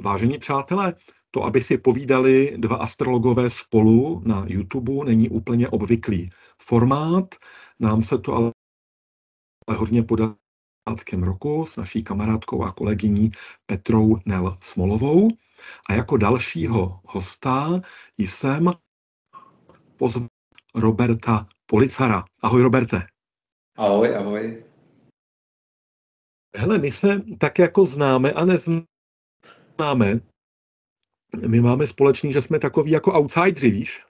vážení přátelé, to, aby si povídali dva astrologové spolu na YouTube, není úplně obvyklý formát. Nám se to ale hodně podatkem roku s naší kamarádkou a kolegyní Petrou Nel Smolovou. A jako dalšího hosta jsem pozval Roberta Policara. Ahoj, Roberte. Ahoj, ahoj. Hele, my se tak jako známe a neznáme. My máme společný, že jsme takový jako outsideri, víš?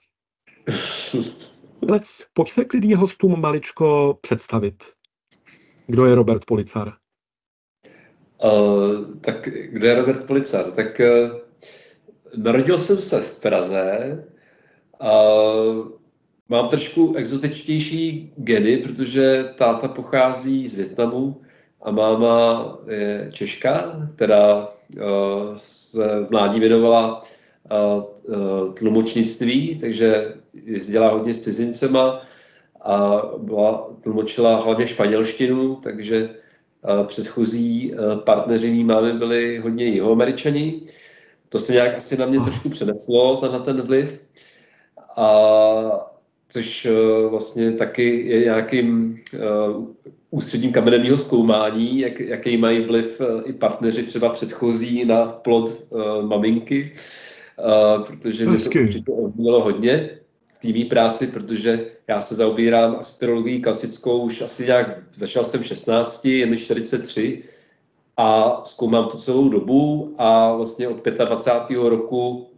Ale pojď se klidně hostům maličko představit. Kdo je Robert Policar? Uh, tak kdo je Robert Policar? Tak uh, narodil jsem se v Praze. Uh, mám trošku exotičtější geny, protože táta pochází z Větnamu a máma je Češka, která uh, se v mládí věnovala uh, tlumočnictví, takže jezdila hodně s cizincema a byla, tlumočila hlavně španělštinu, takže předchozí partneři máme byli hodně jihoameričani. To se nějak asi na mě trošku přeneslo, na ten vliv. A což eh, vlastně taky je nějakým uh, ústředním kamenem jeho zkoumání, jak, jaký mají vliv uh, i partneři třeba předchozí na plod maminky, protože mě to určitě ovlivnilo hodně v té práci, protože já se zaobírám astrologií klasickou už asi nějak, začal jsem v 16, je mi 43 a zkoumám to celou dobu a vlastně od 25. roku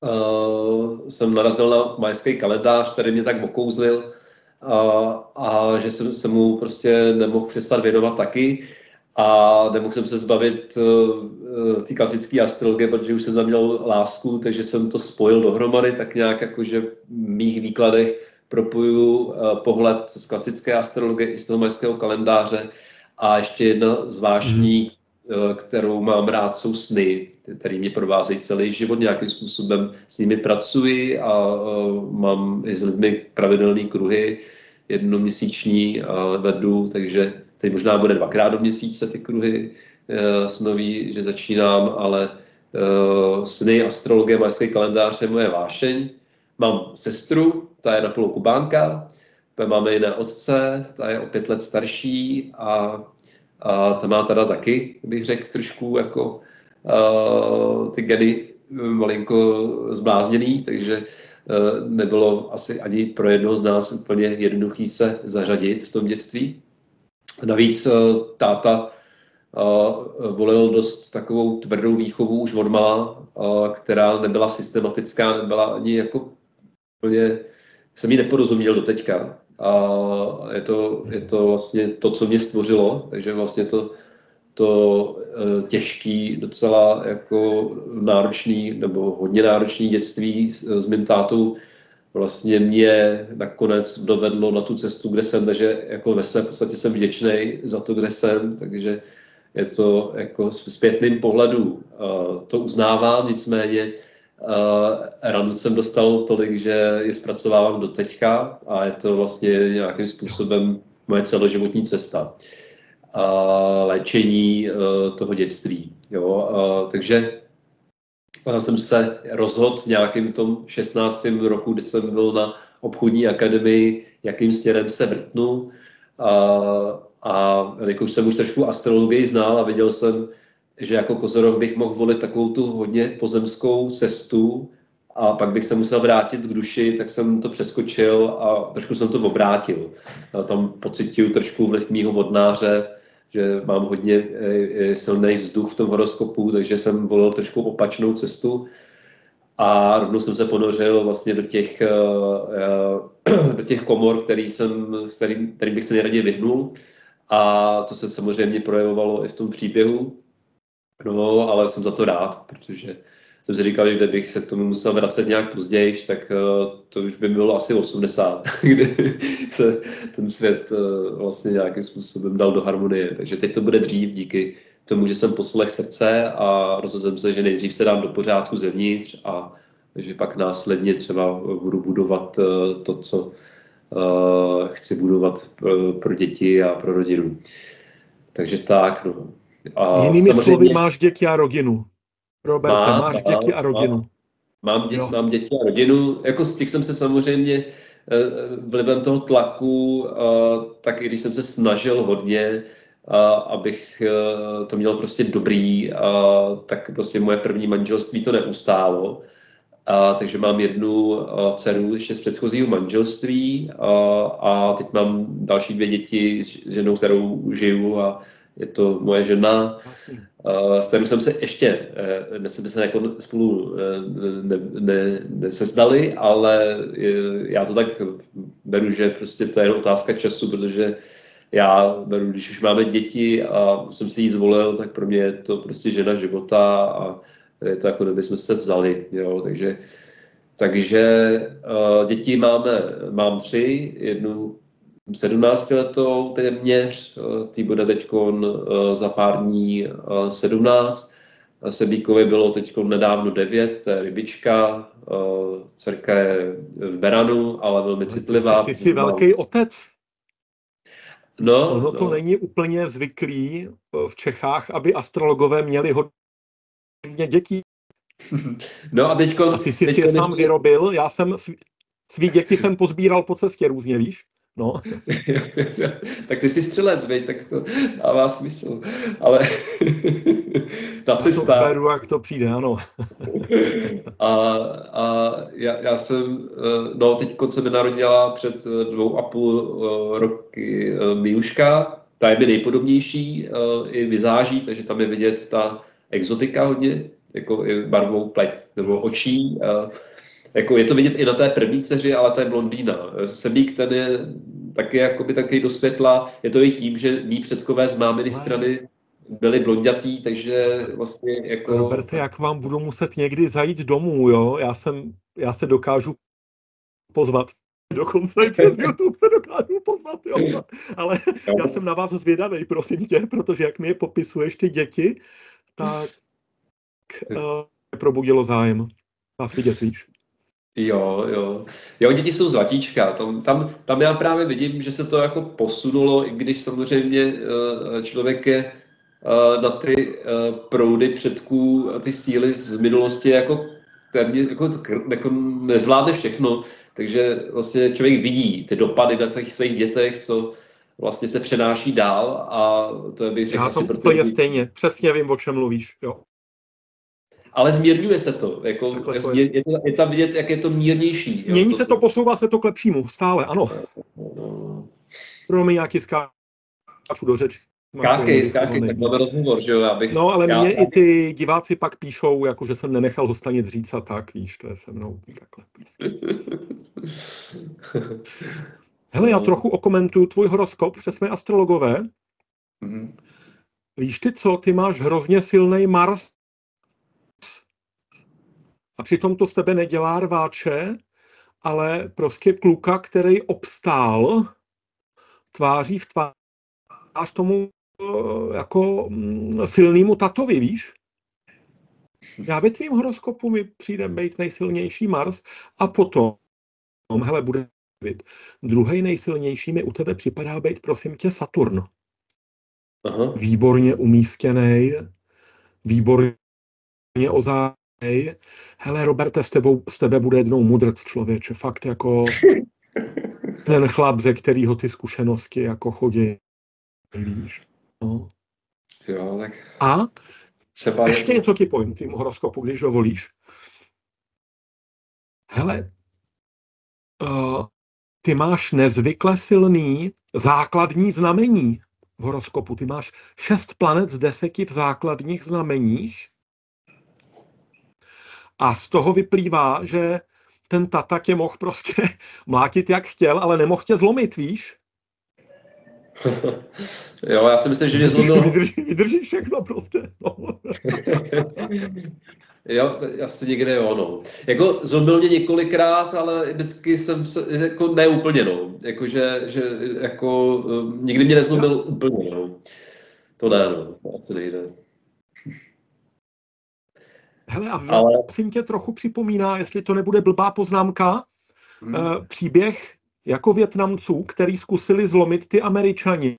uh, jsem narazil na majský kalendář, který mě tak okouzlil a, a že jsem se mu prostě nemohl přestat věnovat taky a nemohl jsem se zbavit uh, té klasické astrologie, protože už jsem tam měl lásku, takže jsem to spojil dohromady, tak nějak jakože v mých výkladech propoju uh, pohled z klasické astrologie i z toho majského kalendáře a ještě jedna zvláštní, mm. Eh, kterou mám rád, jsou sny, které mě provázejí celý život, nějakým způsobem s nimi pracuji a eh, mám i s lidmi pravidelné kruhy, jednoměsíční vedu, takže teď možná bude dvakrát do měsíce ty kruhy eh, snoví, že začínám, ale sny, astrologie, majský kalendář je moje vášeň. Mám sestru, ta je na půl kubánka, máme jiné otce, ta je o pět let starší a a ta má teda taky, bych řekl, trošku jako uh, ty geny malinko zblázněný, takže uh, nebylo asi ani pro jednoho z nás úplně jednoduchý se zařadit v tom dětství. Navíc uh, táta volil dost takovou tvrdou výchovu už od mala, uh, která nebyla systematická, nebyla ani jako úplně, jsem ji neporozuměl do teďka. A je to, je to vlastně to, co mě stvořilo, takže vlastně to, to e, těžký, docela jako náročný nebo hodně náročný dětství s, s mým tátou vlastně mě nakonec dovedlo na tu cestu, kde jsem, takže jako ve své podstatě jsem vděčný za to, kde jsem, takže je to jako zpětným pohledu to uznávám, nicméně Ran jsem dostal tolik, že je zpracovávám do teďka a je to vlastně nějakým způsobem moje celoživotní cesta. Uh, léčení uh, toho dětství. Jo? Uh, takže jsem se rozhodl v nějakém tom 16. roku, kdy jsem byl na obchodní akademii, jakým směrem se vrtnu. Uh, a jakož jsem už trošku astrologii znal a viděl jsem, že jako kozorov bych mohl volit takovou tu hodně pozemskou cestu a pak bych se musel vrátit k duši, tak jsem to přeskočil a trošku jsem to obrátil. Tam pocituju trošku vliv mýho vodnáře, že mám hodně e, e, silný vzduch v tom horoskopu, takže jsem volil trošku opačnou cestu a rovnou jsem se ponořil vlastně do těch, e, do těch komor, který jsem, s kterým, kterým bych se nejraději vyhnul. A to se samozřejmě projevovalo i v tom příběhu, No, ale jsem za to rád, protože jsem si říkal, že kdybych se k tomu musel vracet nějak později, tak uh, to už by bylo asi 80, kdy se ten svět uh, vlastně nějakým způsobem dal do harmonie. Takže teď to bude dřív díky tomu, že jsem poslech srdce a rozhodl jsem se, že nejdřív se dám do pořádku zevnitř a že pak následně třeba budu budovat uh, to, co chci budovat pro děti a pro rodinu. Takže tak, no. A Jinými samozřejmě... slovy máš děti a rodinu. Roberte, máš má, děti a rodinu. Má, mám, dě, mám děti a rodinu. Jako z těch jsem se samozřejmě eh, vlivem toho tlaku, tak i když jsem se snažil hodně, abych eh, to měl prostě dobrý, tak prostě moje první manželství to neustálo. A, takže mám jednu a, dceru ještě z předchozího manželství a, a teď mám další dvě děti s ženou, kterou žiju a je to moje žena, a, s kterou jsem se ještě, ne jsme se jako spolu ne, ne, nesezdali, ale já to tak beru, že prostě to je jen otázka času, protože já beru, když už máme děti a jsem si ji zvolil, tak pro mě je to prostě žena života a je to jako kdyby jsme se vzali, jo, takže, takže děti máme, mám tři, jednu 17 letou téměř, uh, tý bude teď uh, za pár dní uh, 17, Sebíkovi bylo teď nedávno 9, to je rybička, dcerka je v Beranu, ale velmi citlivá. Ty jsi velký otec. No, ono to no. není úplně zvyklý v Čechách, aby astrologové měli hodně dětí. No a teďko... A ty jsi si je sám vyrobil, já jsem svý děti jsem pozbíral po cestě různě, víš? No. tak ty jsi střelec, veď, tak to dává smysl. Ale ta cesta... To beru, jak to přijde, ano. a, a já, já jsem, eh, no teď se mi narodila před dvou a půl eh, roky eh, Miuška, ta je mi nejpodobnější i vyzáží, takže tam je vidět ta exotika hodně, jako i barvou pleť nebo očí. Jako je to vidět i na té první dceři, ale to je blondýna. Sebík ten je taky jakoby taky do světla. Je to i tím, že mý předkové z máminy strany byli blondětí, takže vlastně jako... Roberte, jak vám budu muset někdy zajít domů, jo? Já, jsem, já se dokážu pozvat dokonce i přes YouTube se dokážu pozvat, jo. Ale já jsem na vás zvědavý, prosím tě, protože jak mi je popisuješ ty děti, tak uh, probudilo zájem vás vidět, víš. Jo, jo. Jo, děti jsou zlatíčka. Tam, tam, tam já právě vidím, že se to jako posunulo, i když samozřejmě uh, člověk je uh, na ty uh, proudy předků a ty síly z minulosti jako, témě, jako, jako nezvládne všechno, takže vlastně člověk vidí ty dopady na těch svých dětech, co vlastně se přenáší dál a to je bych řekl Já to úplně stejně, přesně vím, o čem mluvíš, jo ale zmírňuje se to. Jako, je, je, je, je tam vidět, jak je to mírnější. Jo, Mění to, se to, posouvá se to k lepšímu, stále, ano. No. Pro mě nějaký skáču do řeči. Skákej, skákej, tak máme rozhovor, že jo, já bych... No, ale já, mě já... i ty diváci pak píšou, jako že jsem nenechal ho stanit říct a tak, víš, to je se mnou takhle. Hele, já no. trochu okomentuju tvůj horoskop, protože jsme astrologové. Mm-hmm. Víš ty co, ty máš hrozně silný Mars a přitom to z tebe nedělá rváče, ale prostě kluka, který obstál tváří v tvář tomu eh, jako mm, silnému tatovi, víš? Já ve tvým horoskopu mi přijde být nejsilnější Mars a potom, hele, bude Druhý nejsilnější mi u tebe připadá být, prosím tě, Saturn. Aha. Výborně umístěný, výborně ozá hej, hele Roberte, s, tebou, s tebe bude jednou mudrc člověče, fakt jako ten chlap, ze kterého ty zkušenosti jako chodí, víš. No. Jo, tak... A třeba ještě něco ti povím tím horoskopu, když dovolíš. Hele, uh, ty máš nezvykle silný základní znamení v horoskopu. Ty máš šest planet z deseti v základních znameních a z toho vyplývá, že ten tata tě mohl prostě mlátit jak chtěl, ale nemohl tě zlomit, víš? jo, já si myslím, že mě zlomil... Vydrží, vydrží všechno prostě. No. jo, asi někde jo, no. Jako zlomil mě několikrát, ale vždycky jsem se, jako neúplně, no. Jako, že, že jako, um, nikdy mě nezlomil úplně, no. To ne, no. To asi nejde. Hele, a Ale... prosím tě trochu připomíná, jestli to nebude blbá poznámka, hmm. uh, příběh jako Větnamců, který zkusili zlomit ty Američani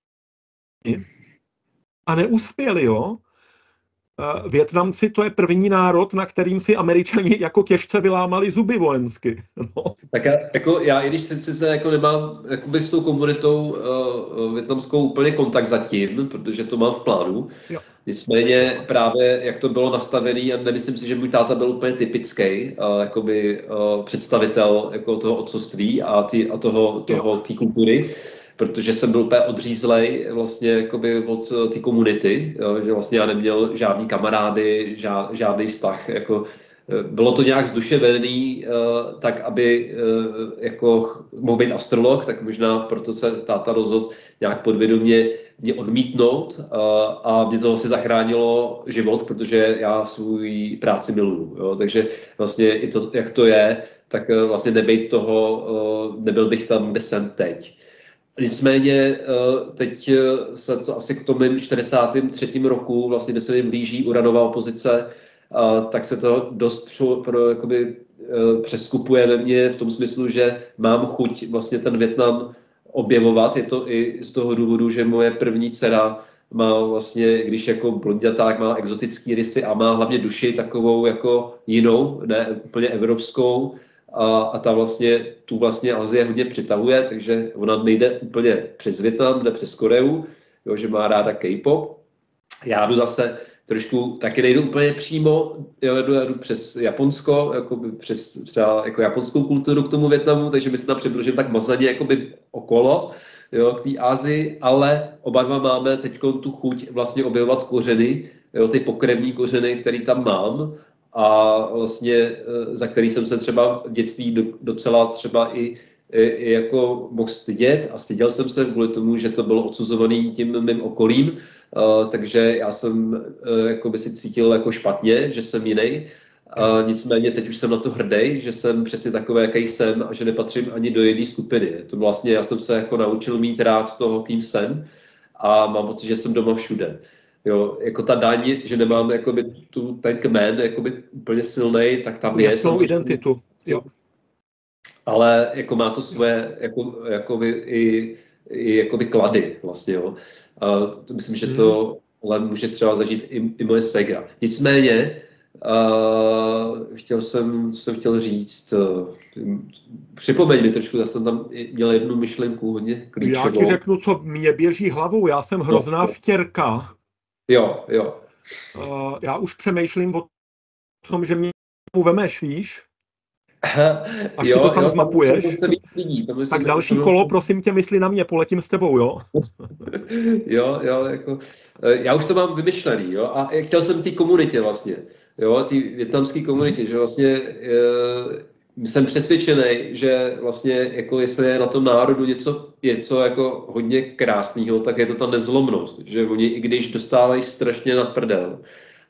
a neuspěli, jo. Eh, Větnamci to je první národ, na kterým si američani jako těžce vylámali zuby vojensky. No. Tak já, jako já, i když si se jako nemám jakoby s tou komunitou uh, větnamskou úplně kontakt zatím, protože to mám v plánu, jo. nicméně právě jak to bylo nastavené, a nemyslím si, že můj táta byl úplně typický uh, jakoby, uh, představitel jako toho otcovství a, tý, a toho, toho té kultury, protože jsem byl úplně odřízlej vlastně jakoby od té komunity, že vlastně já neměl žádný kamarády, žád, žádný vztah, jako eh, bylo to nějak zduševený, eh, tak aby eh, jako mohl být astrolog, tak možná proto se táta rozhodl nějak podvědomě mě odmítnout a mě to vlastně zachránilo život, protože já svůj práci miluju. Jo? Takže vlastně i to, jak to je, tak vlastně nebejt toho, nebyl bych tam, kde jsem teď. Nicméně eh, teď eh, se to asi k tomu 43. roku, vlastně, kde se mi blíží uranová opozice, eh, tak se to dost pro, pro, jakoby, přeskupuje ve mně v tom smyslu, že mám chuť vlastně ten Větnam objevovat. Je to i z toho důvodu, že moje první dcera má vlastně, když jako blonděták, má exotický rysy a má hlavně duši takovou jako jinou, ne úplně evropskou, a, a ta vlastně, tu vlastně Azie hodně přitahuje, takže ona nejde úplně přes Větnam, jde přes Koreu, jo, že má ráda K-pop. Já jdu zase trošku, taky nejdu úplně přímo, jo, jdu, jdu přes Japonsko, jako přes třeba jako japonskou kulturu k tomu Větnamu, takže my se tam přibližím tak mazaně jakoby okolo, jo, k té Asii, ale oba dva máme teď tu chuť vlastně objevovat kořeny, jo, ty pokrevní kořeny, které tam mám a vlastně eh, za který jsem se třeba v dětství docela třeba i, i jako mohl stydět a styděl jsem se kvůli tomu, že to bylo odsuzovaný tím mým okolím, uh, takže já jsem uh, jako by si cítil jako špatně, že jsem jiný. Uh, nicméně teď už jsem na to hrdý, že jsem přesně takový, jaký jsem a že nepatřím ani do jedné skupiny. To vlastně, já jsem se jako naučil mít rád toho, kým jsem a mám pocit, že jsem doma všude. Jo, jako ta daň, že nemám jakoby tu, ten kmen jakoby úplně silný, tak tam je. Jasnou identitu. Jo. Ale jako má to svoje jako, jakoby, i, i jakoby klady vlastně. Jo. A to myslím, že to hmm. ale může třeba zažít i, i moje segra. Nicméně, Uh, chtěl jsem, co jsem chtěl říct, uh, připomeň mi trošku, já jsem tam měl jednu myšlenku hodně klíčovou. Já ti řeknu, co mě běží hlavou, já jsem hrozná no, vtěrka. Jo, jo. Uh, já už přemýšlím o tom, že mě mu vemeš, víš? Až jo, to tam jo, zmapuješ. To víc lidí, to tak další to... kolo, prosím tě, mysli na mě, poletím s tebou, jo? jo, jo, jako, eh, já už to mám vymyšlený, jo, a chtěl jsem té komunitě vlastně, jo, té větnamské komunitě, že vlastně eh, jsem přesvědčený, že vlastně jako jestli je na tom národu něco, něco jako hodně krásného, tak je to ta nezlomnost, že oni i když dostávají strašně na prdel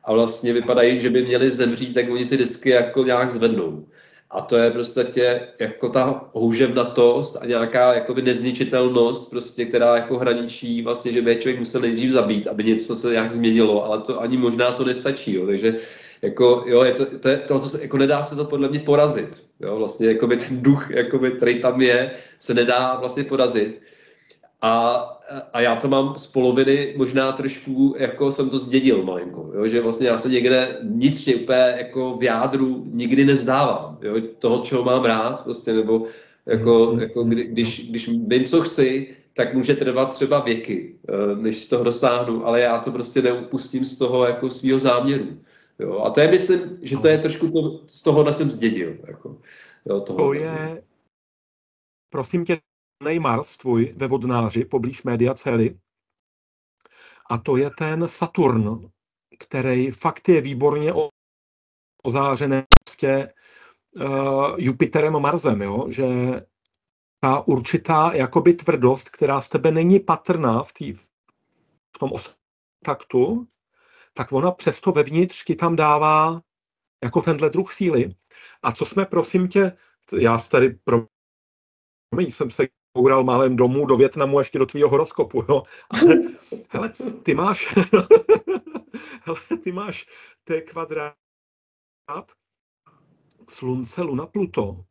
a vlastně vypadají, že by měli zemřít, tak oni si vždycky jako nějak zvednou. A to je prostě jako ta houževnatost a nějaká jakoby nezničitelnost, prostě, která jako hraničí vlastně, že by člověk musel nejdřív zabít, aby něco se nějak změnilo, ale to ani možná to nestačí. Jo. Takže jako, jo, je to, to, je, to, se, jako nedá se to podle mě porazit. Jo, vlastně jakoby ten duch, jakoby, který tam je, se nedá vlastně porazit. A, a já to mám z poloviny možná trošku, jako jsem to zdědil malinko, jo, že vlastně já se někde vnitřně úplně jako v jádru nikdy nevzdávám, jo, toho, čeho mám rád, prostě, nebo jako, mhm. jako kdy, když, když vím, co chci, tak může trvat třeba věky, eh, než toho dosáhnu, ale já to prostě neupustím z toho jako svého záměru. Jo, a to je, myslím, že to je trošku to, z toho jsem zdědil. Jako, jo. To je, prosím tě, Mars tvůj ve Vodnáři, poblíž Media Cely. A to je ten Saturn, který fakt je výborně ozářený prostě uh, Jupiterem Marsem, jo? že ta určitá jakoby tvrdost, která z tebe není patrná v, tý, v tom taktu, tak ona přesto vevnitř ti tam dává jako tenhle druh síly. A co jsme, prosím tě, já tady pro jsem se koural málem domů do Větnamu ještě do tvýho horoskopu, jo. Ale, hele, ty máš, hele, ty máš T kvadrát, slunce, luna, Pluto.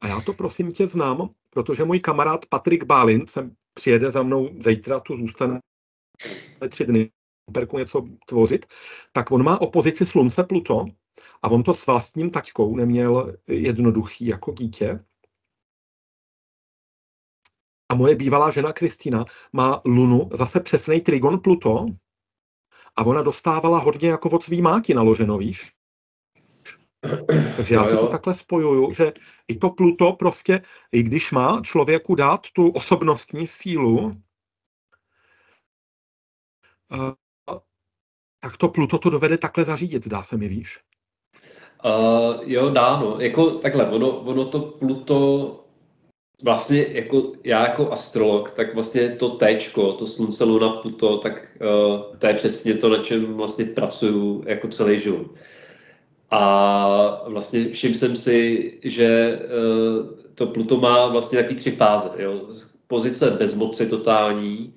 A já to prosím tě znám, protože můj kamarád Patrik Bálint sem přijede za mnou zítra, tu zůstane tři dny Šumperku něco tvořit, tak on má opozici Slunce Pluto a on to s vlastním taťkou neměl jednoduchý jako dítě. A moje bývalá žena Kristýna má Lunu zase přesný trigon Pluto a ona dostávala hodně jako od svý máti naloženo, víš? Takže já si to takhle spojuju, že i to Pluto prostě, i když má člověku dát tu osobnostní sílu, tak to Pluto to dovede takhle zařídit, dá se mi, víš? Uh, jo, dá, no. Jako takhle, ono, ono to Pluto vlastně jako já jako astrolog, tak vlastně to téčko, to slunce, luna, Pluto, tak uh, to je přesně to, na čem vlastně pracuju jako celý život. A vlastně všiml jsem si, že uh, to Pluto má vlastně takový tři fáze. Jo? Pozice bezmoci totální,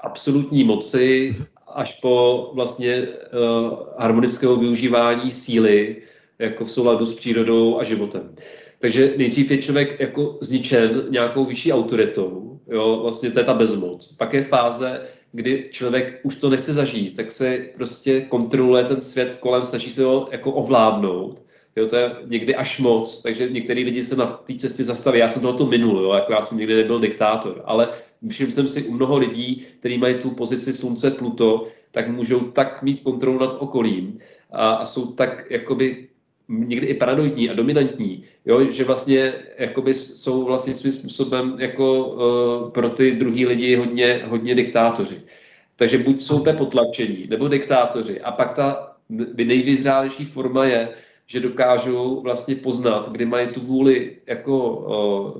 absolutní moci, až po vlastně uh, harmonického využívání síly, jako v souladu s přírodou a životem. Takže nejdřív je člověk jako zničen nějakou vyšší autoritou, jo, vlastně to je ta bezmoc. Pak je fáze, kdy člověk už to nechce zažít, tak se prostě kontroluje ten svět kolem, snaží se ho jako ovládnout. Jo, to je někdy až moc, takže některý lidi se na té cestě zastaví. Já jsem tohoto minul, jo, jako já jsem nikdy nebyl diktátor, ale všiml jsem si u mnoho lidí, kteří mají tu pozici slunce Pluto, tak můžou tak mít kontrolu nad okolím a, a jsou tak jakoby někdy i paranoidní a dominantní, jo, že vlastně jakoby jsou vlastně svým způsobem jako uh, pro ty druhý lidi hodně, hodně diktátoři. Takže buď jsou potlačení, nebo diktátoři. A pak ta nejvyzrálejší forma je, že dokážou vlastně poznat, kdy mají tu vůli jako,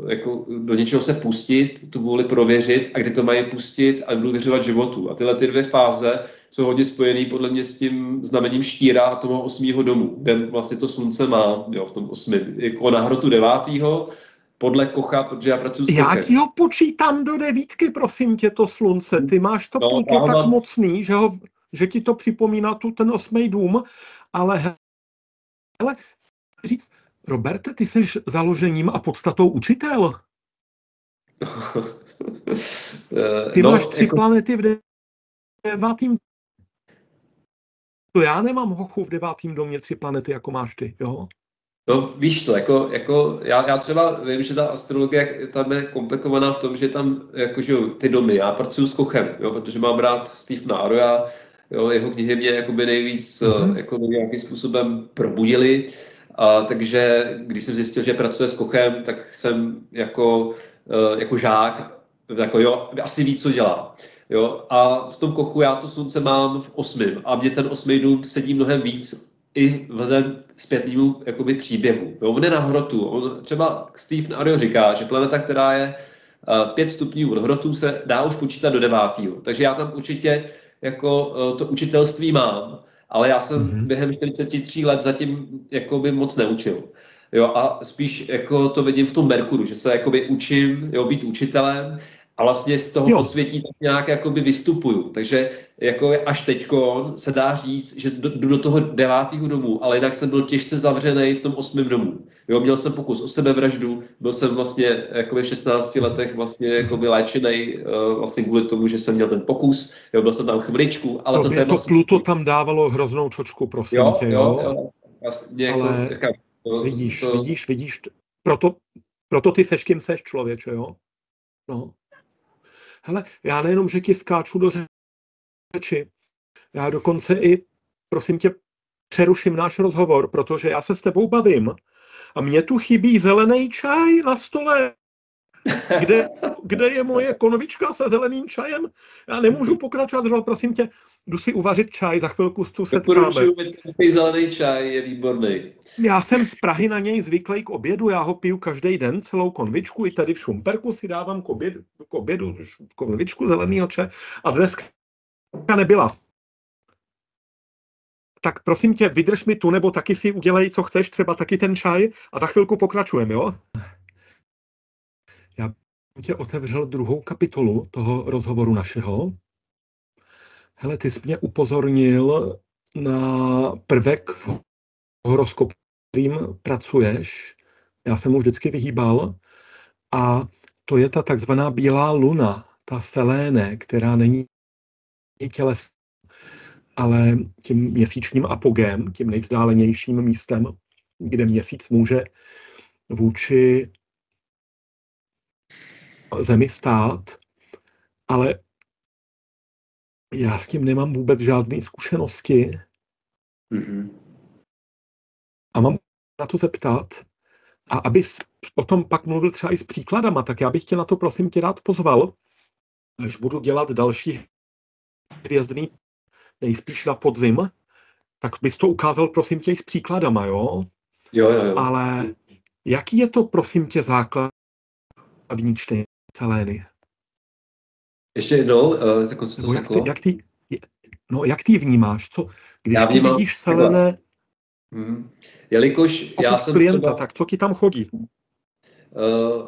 jako do něčeho se pustit, tu vůli prověřit a kdy to mají pustit a důvěřovat životu. A tyhle ty dvě fáze jsou hodně spojený podle mě s tím znamením štíra a toho osmého domu, kde vlastně to slunce má, jo, v tom osmi, jako na hrotu devátého, podle Kocha, protože já pracuji s Já ti ho počítám do devítky, prosím tě, to slunce. Ty máš to no, tak mám... mocný, že, ho, že ti to připomíná tu ten osmý dům, ale hele, říct, Roberte, ty jsi založením a podstatou učitel. Ty no, máš tři jako... planety v devátém to já nemám hochu v devátém domě tři planety, jako máš ty, jo? No víš to, jako, jako já, já třeba vím, že ta astrologie tam je komplikovaná v tom, že tam jakože ty domy, já pracuji s Kochem, jo, protože mám rád Steve Naroja, jo, jeho knihy mě jakoby nejvíc mm-hmm. jako nějakým způsobem probudili, a, takže když jsem zjistil, že pracuje s Kochem, tak jsem jako, eh, jako žák, jako jo, asi ví, co dělá. Jo? A v tom kochu já to slunce mám v osmém a mě ten osmý dům sedí mnohem víc i vzhledem zpětnému jakoby příběhu. Jo? On je na hrotu. On, třeba Steve Ario říká, že planeta, která je uh, pět stupňů od hrotu, se dá už počítat do devátého. Takže já tam určitě jako uh, to učitelství mám, ale já jsem mm-hmm. během 43 let zatím jakoby moc neučil. Jo, a spíš jako to vidím v tom Merkuru, že se jakoby učím jo, být učitelem a vlastně z toho jo. posvětí tak nějak jakoby vystupuju. Takže jako až teďko se dá říct, že jdu do toho devátého domu, ale jinak jsem byl těžce zavřený v tom osmém domu. Jo, měl jsem pokus o sebevraždu, byl jsem vlastně jako v 16 letech vlastně jakoby léčený uh, vlastně kvůli tomu, že jsem měl ten pokus. Jo, byl jsem tam chviličku, ale no, to téma... To Pluto tam dávalo hroznou čočku, prosím jo, tě, jo. jo, jo. Vlastně, jako, ale jaká, to, vidíš, to... vidíš, vidíš, proto, proto ty seš kým seš člověče, jo? No hele, já nejenom, že ti skáču do řeči, já dokonce i, prosím tě, přeruším náš rozhovor, protože já se s tebou bavím a mně tu chybí zelený čaj na stole. Kde, kde je moje konvička se zeleným čajem? Já nemůžu pokračovat, že prosím tě, jdu si uvařit čaj, za chvilku tu setkáme. zelený čaj je výborný. Já jsem z Prahy na něj zvyklý k obědu, já ho piju každý den, celou konvičku, i tady v Šumperku si dávám k obědu, k obědu konvičku zelenýho čaje a dneska nebyla. Tak prosím tě, vydrž mi tu, nebo taky si udělej, co chceš, třeba taky ten čaj a za chvilku pokračujeme, jo? Já bych tě otevřel druhou kapitolu toho rozhovoru našeho. Hele, ty jsi mě upozornil na prvek v horoskopu, kterým pracuješ. Já jsem mu vždycky vyhýbal. A to je ta takzvaná bílá luna, ta seléne, která není těles. ale tím měsíčním apogem, tím nejvzdálenějším místem, kde měsíc může vůči zemi stát, ale já s tím nemám vůbec žádné zkušenosti. Mm-hmm. A mám na to zeptat, a aby o tom pak mluvil třeba i s příkladama, tak já bych tě na to prosím tě rád pozval, až budu dělat další hvězdný nejspíš na podzim, tak bys to ukázal prosím tě i s příkladama, jo? Jo, jo, jo. Ale jaký je to prosím tě základní čtení Selény? Ještě jednou, uh, tak to jak ty, jak ty, no, jak ty vnímáš? Co, když já vnímám, ty vidíš Selené... Hmm. Jelikož já jsem klienta, třeba... tak co ti tam chodí? Uh,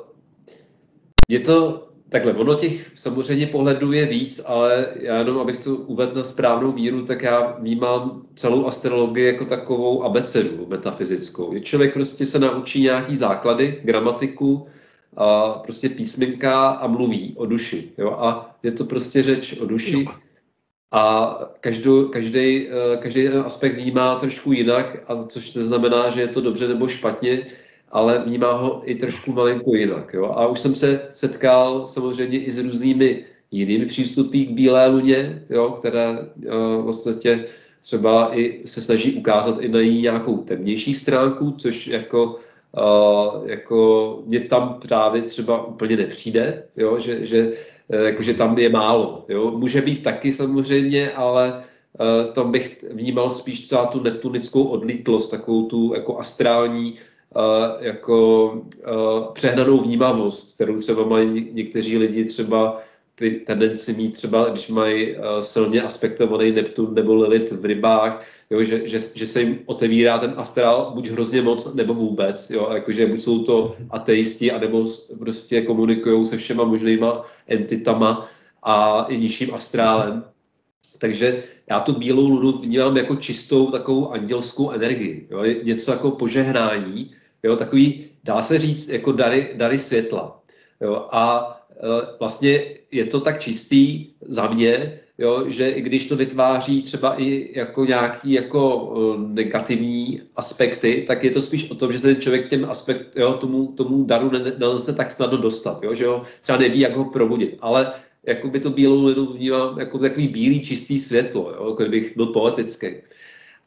je to takhle, ono těch samozřejmě pohledů je víc, ale já jenom, abych to uvedl na správnou míru, tak já vnímám celou astrologii jako takovou abecedu metafyzickou. Je člověk prostě se naučí nějaký základy, gramatiku, a prostě písmenka a mluví o duši. Jo? A je to prostě řeč o duši. A každou, každý, eh, každý aspekt vnímá trošku jinak, a což neznamená, že je to dobře nebo špatně, ale vnímá ho i trošku malinko jinak. Jo? A už jsem se setkal samozřejmě i s různými jinými přístupy k Bílé luně, jo? které uh, vlastně třeba i se snaží ukázat i na její nějakou temnější stránku, což jako Uh, jako mě tam právě třeba úplně nepřijde, jo, že, že, uh, jako, že tam je málo. Jo. Může být taky samozřejmě, ale uh, tam bych vnímal spíš třeba tu neptunickou odlítlost, takovou tu jako astrální jako přehnanou vnímavost, kterou třeba mají někteří lidi třeba ty tendenci mít třeba, když mají silně aspektovaný Neptun nebo Lilith v rybách, jo, že, že, že, se jim otevírá ten astrál buď hrozně moc, nebo vůbec, jo, jakože buď jsou to ateisti, anebo prostě komunikují se všema možnýma entitama a i nižším astrálem. Takže já tu bílou lunu vnímám jako čistou takovou andělskou energii, jo, něco jako požehnání, jo, takový, dá se říct, jako dary, dary světla. Jo, a vlastně je to tak čistý za mě, jo, že i když to vytváří třeba i jako nějaký jako uh, negativní aspekty, tak je to spíš o tom, že se ten člověk těm aspekt, jo, tomu, tomu daru nelze tak snadno dostat, jo, že jo, třeba neví, jak ho probudit, ale jako by to bílou lidu vnímám jako takový bílý čistý světlo, jo, jako kdybych byl poetický.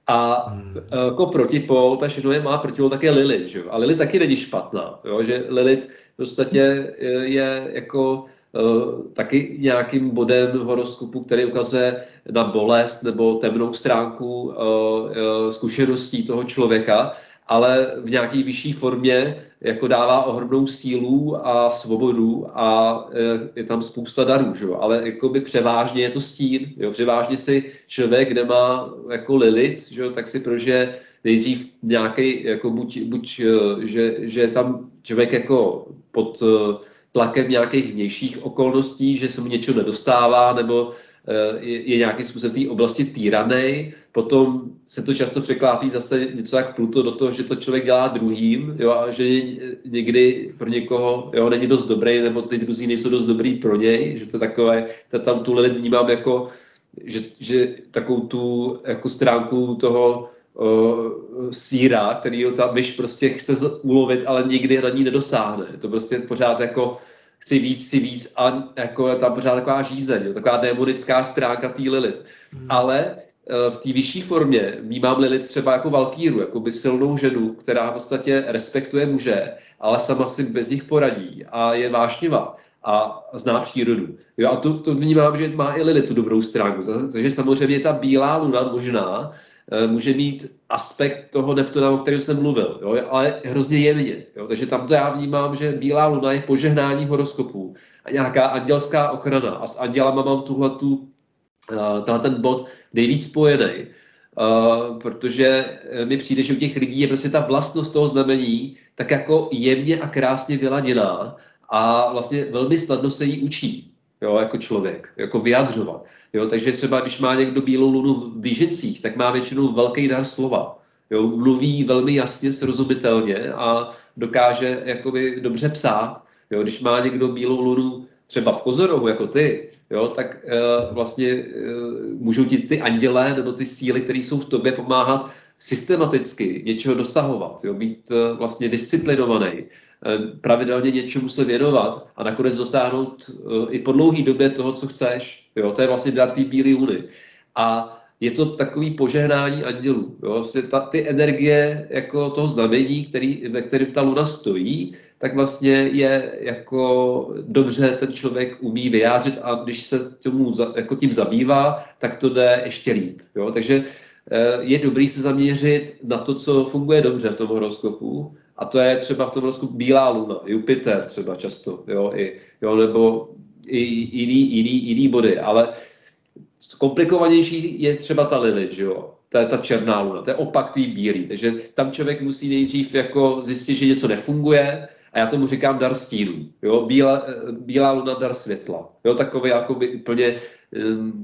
A hmm. jako protipol, ta je má protipol také Lilith, že? a Lilith taky není špatná, jo? že Lilith v podstatě je, je jako Eh, taky nějakým bodem horoskopu, který ukazuje na bolest nebo temnou stránku zkušeností toho člověka, ale v nějaké vyšší formě jako dává ohromnou sílu a svobodu a je tam spousta darů, že jo? ale by převážně je to stín, jo? převážně si člověk, kde má jako Lilith, že jo? tak si prože nejdřív nějaký, jako buď, buď že, že tam člověk jako pod tlakem nějakých vnějších okolností, že se mu něco nedostává, nebo eh, je, nějaký způsob té oblasti týranej, potom se to často překlápí zase něco jak Pluto do toho, že to člověk dělá druhým, jo, a že někdy pro někoho jo, není dost dobrý, nebo ty druzí nejsou dost dobrý pro něj, že to takové, to tam tu lid vnímám jako, že, že takovou tu jako stránku toho uh, síra, který ho ta myš prostě chce ulovit, ale nikdy na ní nedosáhne. To prostě pořád jako chci víc, si víc a jako je tam pořád taková žízeň, jo, taková démonická stránka té Lilith. Hmm. Ale uh, v té vyšší formě vnímám Lilith třeba jako valkýru, jako by silnou ženu, která v podstatě respektuje muže, ale sama si bez nich poradí a je vášnivá a zná přírodu. Jo, a to, to vnímám, že má i Lilith tu dobrou stránku. Takže samozřejmě ta bílá luna možná Eh, může mít aspekt toho Neptuna, o kterém jsem mluvil, jo, ale hrozně jemně. Jo, takže tam to já vnímám, že Bílá luna je požehnání horoskopů a nějaká andělská ochrana. A s andělama mám tuhle tu, uh, ten bod nejvíc spojený. Uh, protože mi přijde, že u těch lidí je prostě ta vlastnost toho znamení tak jako jemně a krásně vyladěná a vlastně velmi snadno se jí učí jo, jako člověk, jako vyjadřovat. Jo, takže třeba, když má někdo bílou lunu v blížencích, tak má většinou velký dar slova. Jo, mluví velmi jasně, srozumitelně a dokáže jakoby dobře psát. Jo, když má někdo bílou lunu třeba v kozorohu jako ty, jo, tak uh, vlastně uh, můžou ti ty andělé nebo ty síly, které jsou v tobě, pomáhat systematicky něčeho dosahovat, jo, být uh, vlastně disciplinovaný, uh, pravidelně něčemu se věnovat a nakonec dosáhnout uh, i po dlouhé době toho, co chceš. Jo, to je vlastně dar té bílé luny. A je to takový požehnání andělů. Jo? Vlastně ta, ty energie jako toho znamení, který, ve kterém ta luna stojí, tak vlastně je jako dobře ten člověk umí vyjádřit a když se tomu jako tím zabývá, tak to jde ještě líp. Jo? Takže eh, je dobrý se zaměřit na to, co funguje dobře v tom horoskopu a to je třeba v tom horoskopu bílá luna, Jupiter třeba často, jo, i, jo, nebo i jiný, jiný, jiný body, ale komplikovanější je třeba ta Lily, že jo? To je ta černá luna, to je opak té bílý. Takže tam člověk musí nejdřív jako zjistit, že něco nefunguje a já tomu říkám dar stínu. Jo? Bílá, bílá luna, dar světla. Jo? Takový by úplně,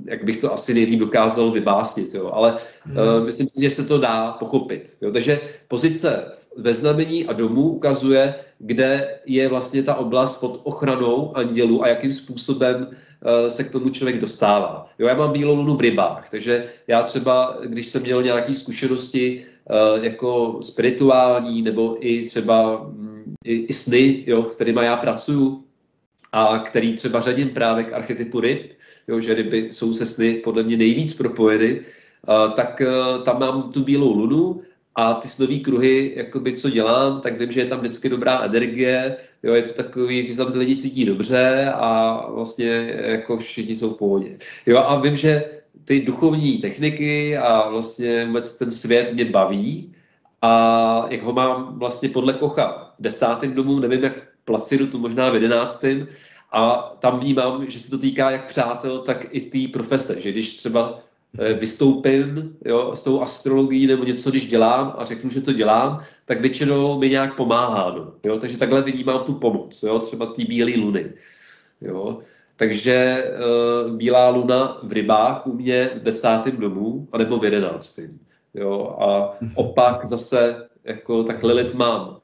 jak bych to asi nejlíp dokázal vybásnit. Jo? Ale hmm. uh, myslím si, že se to dá pochopit. Jo? Takže pozice ve znamení a domů ukazuje, kde je vlastně ta oblast pod ochranou andělů a jakým způsobem Eh, se k tomu člověk dostává. Jo, já mám bílou lunu v rybách, takže já třeba, když jsem měl nějaké zkušenosti eh, jako spirituální nebo i třeba mm, i, i sny, jo, s kterými já pracuju a který třeba řadím právě k archetypu ryb, jo, že ryby jsou se sny podle mě nejvíc propojeny, tak tam mám tu bílou lunu a ty snový kruhy, jakoby, co dělám, tak vím, že je tam vždycky dobrá energie, jo, je to takový, že tam ty lidi cítí dobře a vlastně jako všichni jsou v pohodě. Jo, a vím, že ty duchovní techniky a vlastně vůbec ten svět mě baví a jak ho mám vlastně podle Kocha v desátém domu, nevím jak Placidu, to možná v jedenáctém, a tam vnímám, že se to týká jak přátel, tak i té profese, že když třeba Eh, vystoupím jo, s tou astrologií nebo něco, když dělám a řeknu, že to dělám, tak většinou mi nějak pomáhá. No, jo? Takže takhle vnímám tu pomoc, jo? třeba ty bílé luny. Jo? Takže uh, bílá luna v rybách u mě v desátém domu, anebo v jedenáctém. Jo? A opak zase, jako tak Lilith mám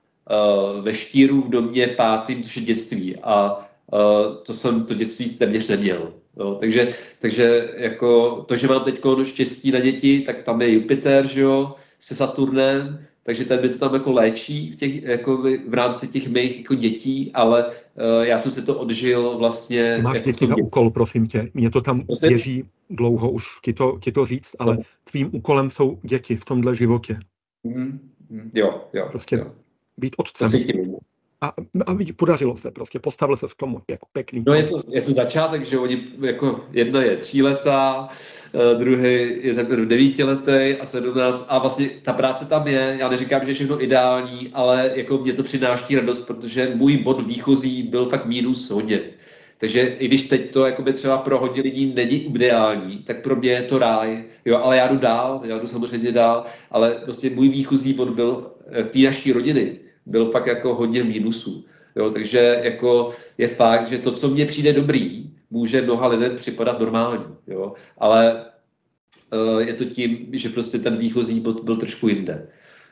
ve štíru v domě pátým, což je dětství. A uh, to jsem to dětství téměř neměl. Jo, takže, takže jako to, že mám teď štěstí na děti, tak tam je Jupiter, že jo, se Saturnem, takže ten by to tam jako léčí v, těch, jako v rámci těch mých jako dětí, ale uh, já jsem si to odžil vlastně. Ty máš jako děti na úkol, prosím tě. Mě to tam prosím? běží dlouho už ti to, ti to říct, ale no. tvým úkolem jsou děti v tomhle životě. Mm, jo, jo. Prostě jo. Být otcem. A, a podařilo se prostě, postavil se k tomu pěk, pěkný. No je to, je to začátek, že oni, jako jedna je tříletá, eh, druhý je teprve devítiletý a sedmnáct a vlastně ta práce tam je, já neříkám, že je všechno ideální, ale jako mě to přináší radost, protože můj bod výchozí byl fakt mínus hodně. Takže i když teď to jakoby třeba pro hodně lidí není ideální, tak pro mě je to ráj. Jo, ale já jdu dál, já jdu samozřejmě dál, ale prostě můj výchozí bod byl eh, té naší rodiny byl fakt jako hodně mínusů. Jo, takže jako je fakt, že to, co mně přijde dobrý, může mnoha lidem připadat normální. Jo, ale uh, je to tím, že prostě ten výchozí bod byl trošku jinde.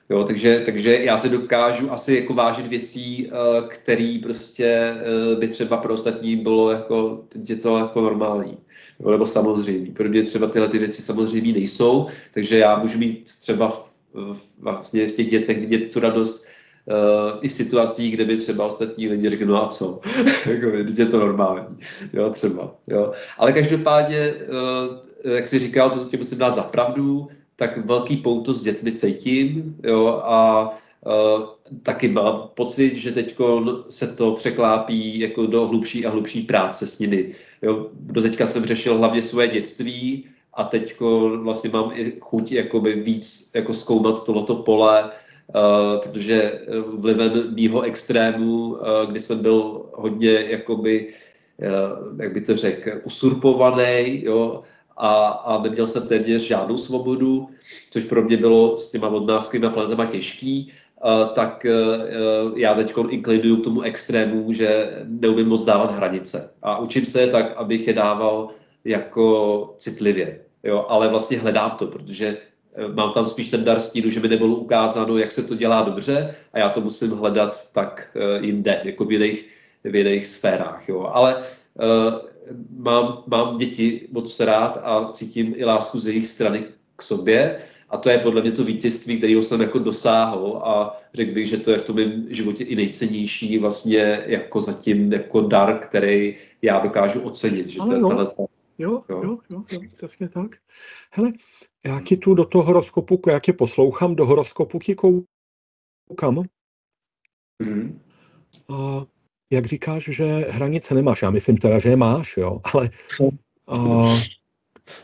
Jo, takže, takže já se dokážu asi jako vážit věcí, uh, který prostě uh, by třeba pro ostatní bylo jako, je to jako normální. Jo, nebo samozřejmě. Pro mě třeba tyhle ty věci samozřejmě nejsou, takže já můžu mít třeba v, v, vlastně v těch dětech vidět tu radost uh, i v situacích, kde by třeba ostatní lidi řekli, no a co, jako, je to normální, jo, třeba, jo. Ale každopádně, uh, jak jsi říkal, to tě musím dát za pravdu, tak velký pouto s dětmi cítím, jo, a Uh, taky mám pocit, že teď se to překlápí jako do hlubší a hlubší práce s nimi. Jo, do teďka jsem řešil hlavně svoje dětství a teď vlastně mám i chuť jakoby víc jako zkoumat tohleto pole, protože eh, vlivem mýho extrému, uh, kdy jsem byl hodně, jakoby, jak by to řekl, usurpovaný, jo, a, a neměl jsem téměř žádnou svobodu, což pro mě bylo s těma vodnářskými planetama těžký, tak já teď inklinuju k tomu extrému, že neumím moc dávat hranice. A učím se tak, abych je dával jako citlivě. Jo, ale vlastně hledám to, protože Eh, mám tam spíš ten dar stínu, že mi nebylo ukázáno, jak se to dělá dobře a já to musím hledat tak eh, jinde, jako v jiných, v jiných sférách. Jo. Ale mám, mám děti moc rád a cítím i lásku ze jejich strany k sobě. A to je podle mě to vítězství, kterého jsem jako dosáhl a řekl bych, že to je v tom mém životě i nejcennější vlastně jako zatím jako dar, který já dokážu ocenit. Že to je no. Jo, jo, jo, jo, jo, přesně tak. Hele, já ti tu do toho horoskopu, jak tě poslouchám, do horoskopu ti koukám. Mm. A jak říkáš, že hranice nemáš, já myslím teda, že je máš, jo, ale a,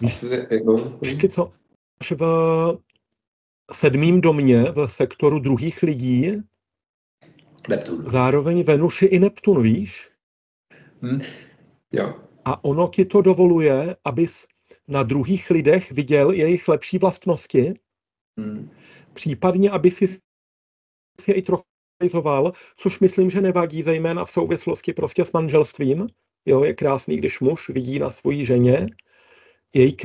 víš, jako- víš co, v sedmým domě v sektoru druhých lidí Neptun. zároveň Venuši i Neptun, víš? Hmm. Jo. A ono ti to dovoluje, abys na druhých lidech viděl jejich lepší vlastnosti, hmm. případně, aby si je i trochu realizoval, což myslím, že nevadí, zejména v souvislosti prostě s manželstvím. Jo, je krásný, když muž vidí na svojí ženě její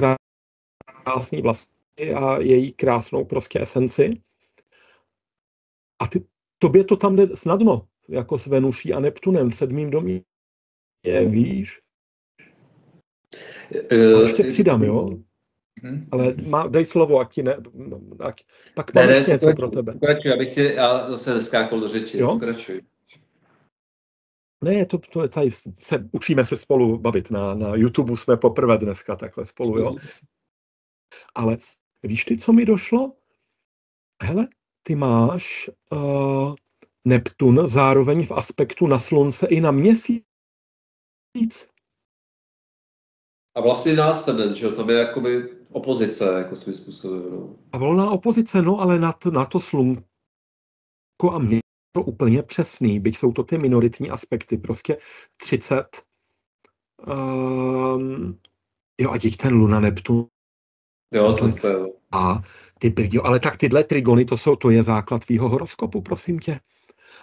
krásný vlastnosti a její krásnou prostě esenci. A ty, tobě to tam jde snadno, jako s Venuší a Neptunem v sedmým domě, je, víš? A ještě přidám, jo? Hmm. Ale má, dej slovo, ať ti ne, ať, pak mám ještě něco pro tebe. Pokračuj, abych ti, já zase neskákal do řeči, jo? pokračuj. Ne, to, to tady se, učíme se spolu bavit. Na, na YouTube jsme poprvé dneska takhle spolu, jo. Ale víš ty, co mi došlo? Hele, ty máš uh, Neptun zároveň v aspektu na Slunce i na Měsíc. A vlastně ascendent, že jo, tam je jakoby opozice, jako svým způsobem. No. A volná opozice, no, ale na to, na to slunko a mě to úplně přesný, byť jsou to ty minoritní aspekty, prostě 30, um, ehm, jo, a teď ten Luna Neptun. Jo, to, to je. A ty brďo, ale tak tyhle trigony, to, jsou, to je základ tvýho horoskopu, prosím tě.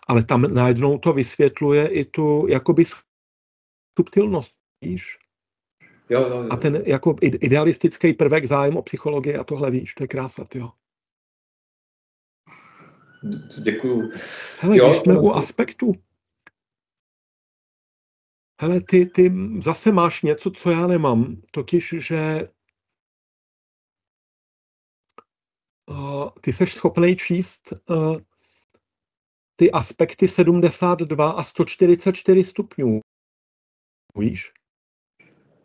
Ale tam najednou to vysvětluje i tu jakoby subtilnost, víš? Jo, jo, jo. A ten jako idealistický prvek zájem o psychologii a tohle víš, to je krása, jo. Děkuju. Hele, jo, když jsme u aspektu, hele, ty, ty zase máš něco, co já nemám, totiž, že uh, ty seš schopný číst uh, ty aspekty 72 a 144 stupňů. Víš?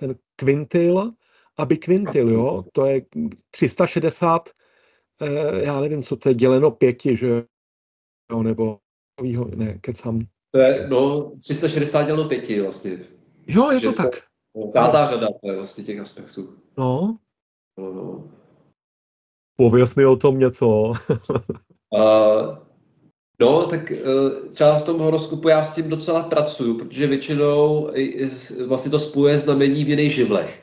Ten kvintil a bikvintil, jo, to je 360, eh, já nevím, co to je, děleno pěti, že jo, nebo ne, kecam. To je, no, 360 děleno pěti vlastně. Jo, je to tak. Pátá řada to je vlastně těch aspektů. No. No, no. Pověz mi o tom něco. uh, No, tak eh, třeba v tom horoskopu já s tím docela pracuju, protože většinou vlastně to spojuje znamení v jiných živlech.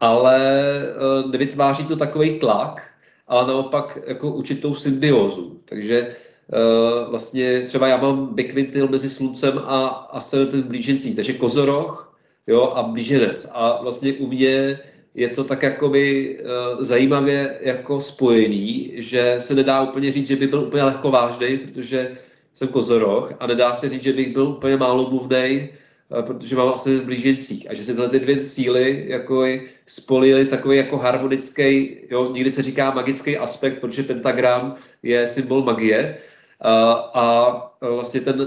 Ale eh, nevytváří to takový tlak, ale naopak jako určitou symbiózu. Takže eh, vlastně třeba já mám bikvintil mezi sluncem a ascendentem v blížencích, takže kozoroch jo, a blíženec. A vlastně u mě je to tak jakoby uh, zajímavě jako spojený, že se nedá úplně říct, že by byl úplně lehkovážný, protože jsem kozoroch a nedá se říct, že bych byl úplně málo mluvný, uh, protože mám vlastně blížencích. A že se tyhle ty dvě síly jako spolily v takový jako harmonický, jo, někdy se říká magický aspekt, protože pentagram je symbol magie, Uh, a vlastně ten uh,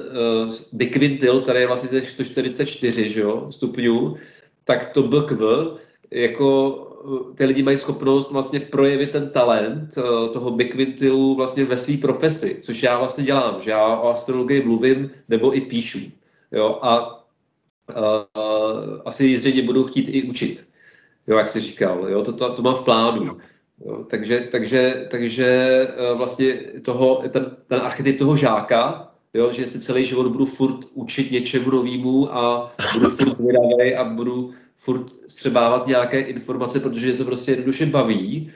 bikvintil, který je vlastně 144 že jo, stupňů, tak to BKV jako eh, ty lidi mají schopnost vlastně projevit ten talent eh, toho bikvintilu vlastně ve své profesi, což já vlastně dělám, že já o astrologii mluvím nebo i píšu. Jo, a, a, a asi zřejmě budu chtít i učit, jo, jak jsi říkal, jo, to, to, to mám v plánu. Jo, takže, takže, takže eh, vlastně toho, ten, ten archetyp toho žáka, jo, že si celý život budu furt učit něčemu novému a budu furt vydavej a budu furt střebávat nějaké informace, protože je to prostě jednoduše baví,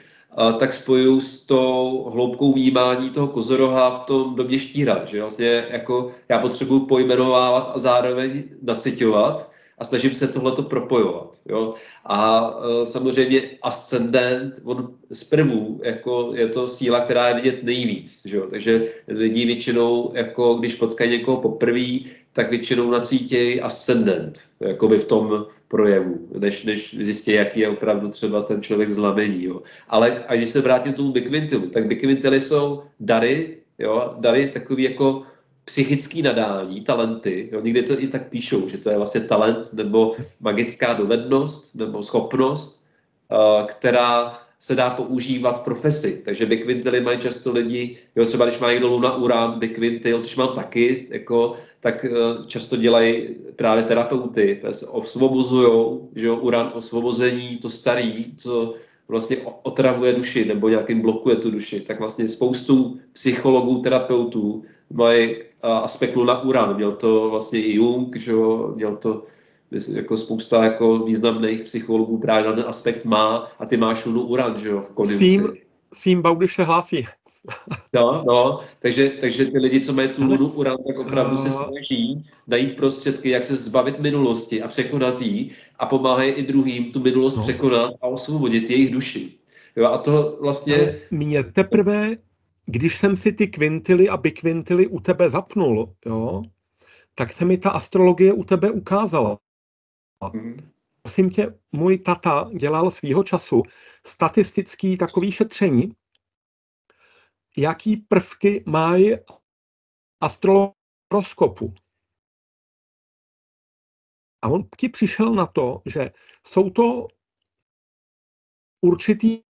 tak spojuju s tou hloubkou vnímání toho kozoroha v tom domě štíra, že vlastně jako já potřebuji pojmenovávat a zároveň nacitovat a snažím se tohleto propojovat. Jo? A e, samozřejmě ascendent, on zprvu jako je to síla, která je vidět nejvíc. Že jo? Takže lidi většinou, jako když potkají někoho poprvé, tak většinou nacítějí ascendent, jakoby v tom projevu, než, než zjistí, jaký je opravdu třeba ten člověk zlamení. Jo. Ale a když se vrátím k tomu bikvintilu, tak bikvintily jsou dary, jo, dary takový jako psychický nadání, talenty. Jo. Někdy to i tak píšou, že to je vlastně talent nebo magická dovednost nebo schopnost, uh, která se dá používat v profesi. Takže bikvintily mají často lidi, jo, třeba když má někdo luna urán, bikvintil, když mám taky, jako, tak uh, často dělají právě terapeuty, osvobozují, že jo, uran osvobození, to starý, co vlastně otravuje duši nebo nějakým blokuje tu duši, tak vlastně spoustu psychologů, terapeutů mají aspekt Luna Uran. Měl to vlastně i Jung, že jo, měl to jako spousta jako významných psychologů právě na ten aspekt má a ty máš Lunu Uran, že jo, v konjunkci. Svým Baudyš se hlásí. No, no, takže, takže ty lidi, co mají tu lunu uran, tak opravdu se snaží najít prostředky, jak se zbavit minulosti a překonat ji a pomáhají i druhým tu minulost no. překonat a osvobodit jejich duši. Jo, a to vlastně... Mě teprve když jsem si ty kvintily a bikvintily u tebe zapnul, jo, tak se mi ta astrologie u tebe ukázala. Mm. Prosím tě, můj tata dělal svýho času statistický takový šetření, jaký prvky mají astroloskopu. A on ti přišel na to, že jsou to určitý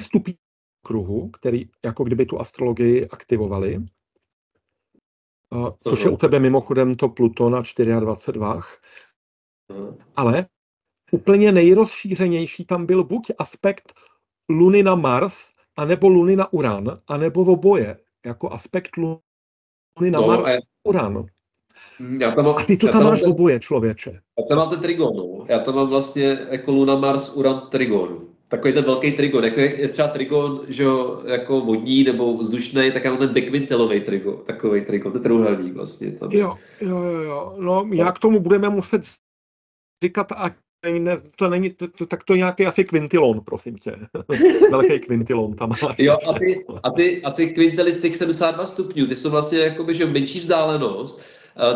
stupí kruhu, který jako kdyby tu astrologii aktivovali. Což je u tebe mimochodem to Pluto na 24 vah. Ale úplně nejrozšířenější tam byl buď aspekt Luny na Mars, anebo Luny na Uran, anebo v oboje, jako aspekt Luny na no, Mars a Uran. Já tam mám, a ty to tam, tam máš ten, oboje, člověče. Já tam mám ten trigon, no. Já tam mám vlastně jako Luna, Mars, Uran, trigon takový ten velký trigon, jako je, je třeba trigon, že jo, jako vodní nebo vzdušný, tak mám ten bikvintelový trigon, takový trigon, ten trůhelník vlastně. Tam. Jo, jo, jo, jo, no já k tomu budeme muset říkat, a ne, to není, to, to, tak to je nějaký asi kvintilon, prosím tě. Velký kvintilon tam. Jo, a ty, a ty, a ty kvintily těch 72 stupňů, ty jsou vlastně jakoby, že menší vzdálenost,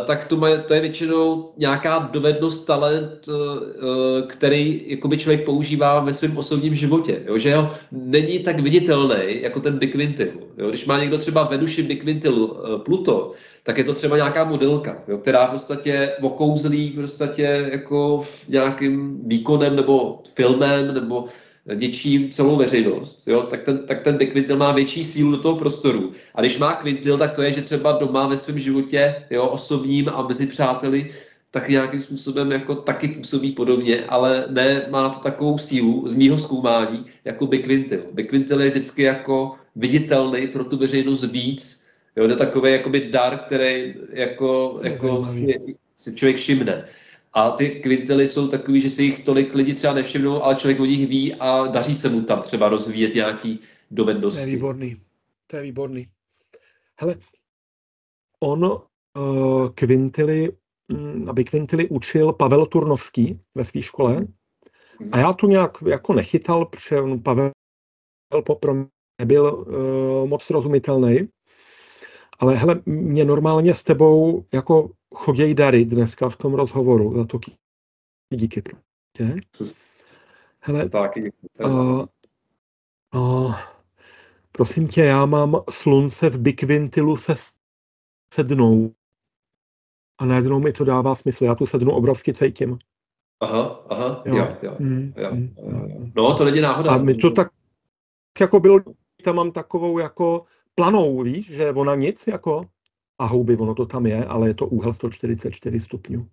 tak to, má, to je většinou nějaká dovednost, talent, eh, eh, který jakoby člověk používá ve svém osobním životě. Jo? Že jo, není tak viditelný jako ten bikvintil. Jo? Když má někdo třeba Venuši bikvintil Pluto, tak je to třeba nějaká modelka, jo? která v podstatě okouzlí v podstatě jako v nějakým výkonem nebo filmem nebo něčím celou veřejnost, jo, tak, ten, tak ten dekvintil má větší sílu do toho prostoru. A když má kvintil, tak to je, že třeba doma ve svém životě, jo, osobním a mezi přáteli, tak nějakým způsobem jako taky působí podobně, ale ne má to takovou sílu z mýho zkoumání jako bikvintil. Bikvintil je vždycky jako viditelný pro tu veřejnost víc. Jo, to je takový jakoby dar, který jako, jako si, si člověk všimne. A ty kvintily jsou takový, že si jich tolik lidi třeba nevšimnou, ale člověk o nich ví a daří se mu tam třeba rozvíjet nějaký dovednosti. To je výborný. To je výborný. Hele, on uh, kvintily, mm, aby kvintily učil Pavel Turnovský ve své škole. A já to nějak jako nechytal, protože Pavel pro mě nebyl uh, moc srozumitelný. Ale hele, mě normálně s tebou jako chodějí dary dneska v tom rozhovoru. Za to díky. Tě. Hele, Taky. Uh, uh, prosím tě, já mám slunce v bikvintilu se sednou. A najednou mi to dává smysl. Já tu sednu obrovsky cítím. Aha, aha, jo, jo, jo, mm, jo, mm, jo, jo. No, to není náhoda. A mi to tak jako bylo, tam mám takovou jako planou, víš, že ona nic jako a houby, ono to tam je, ale je to úhel 144 stupňů.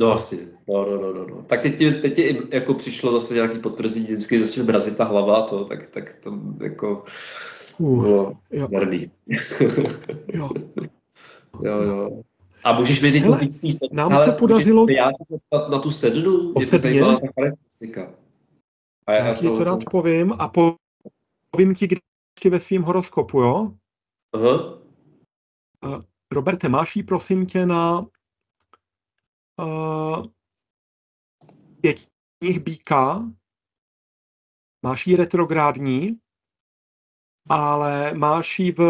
No asi, no, no, no, no. no. Tak teď, teď ti jako přišlo zase nějaký potvrzení, vždycky začne brazit ta hlava, to, tak, tak to jako uh, bylo jo. jo. jo, jo. A můžeš mi říct oficiální sedm? Nám se podařilo... Já se na tu sednu, mě zajímala ta charakteristika. A já, já ti to, to rád povím a povím ti, když ve svém horoskopu, jo? Aha. Uh, Roberte, máš jí prosím tě na uh, pětních býka, máš jí retrográdní, ale máš ji v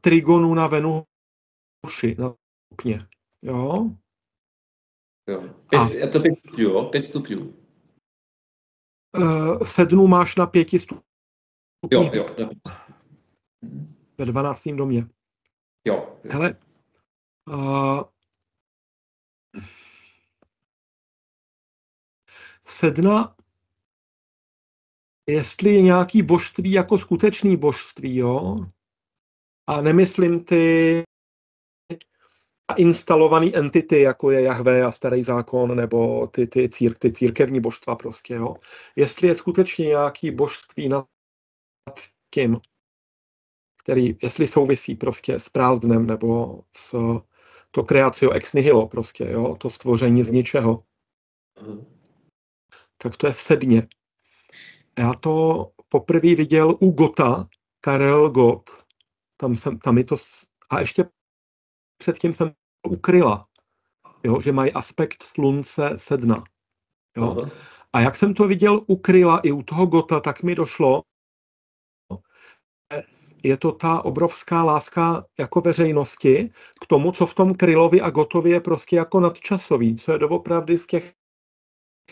trigonu na Venuši, na stupně. Jo. Jo. Pět, a, je to pět stupňů, jo? Pět stupňů. Uh, sednu máš na pěti stupňů. Jo, jo. Ve dvanáctém domě. Jo. Hele, uh, sedna, jestli je nějaký božství jako skutečný božství, jo, a nemyslím ty instalované entity, jako je Jahve a Starý zákon, nebo ty, ty, cír, ty církevní božstva prostě, jo. Jestli je skutečně nějaký božství nad tím, který, jestli souvisí prostě s prázdnem, nebo s to kreacio ex nihilo prostě, jo, to stvoření z ničeho, tak to je v sedně. Já to poprvé viděl u Gota, Karel Got, tam, jsem, tam je to, a ještě předtím jsem ukryla, jo, že mají aspekt slunce sedna. Jo. A jak jsem to viděl ukryla i u toho Gota, tak mi došlo, je to ta obrovská láska jako veřejnosti k tomu, co v tom Krylovi a Gotovi je prostě jako nadčasový, co je doopravdy z těch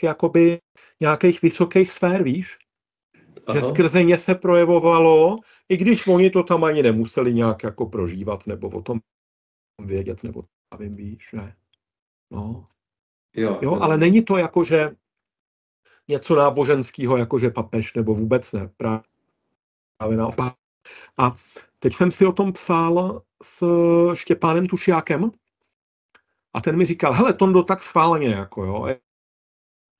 jakoby nějakých vysokých sfér, víš? Aha. Že skrze ně se projevovalo, i když oni to tam ani nemuseli nějak jako prožívat nebo o tom vědět, nebo vím, víš, že? No. Jo, jo, ale není to jako, že něco náboženského, jako že papež, nebo vůbec ne. Právě naopak. A teď jsem si o tom psal s Štěpánem Tušiákem a ten mi říkal, hele, Tondo, tak schválně, jako jo,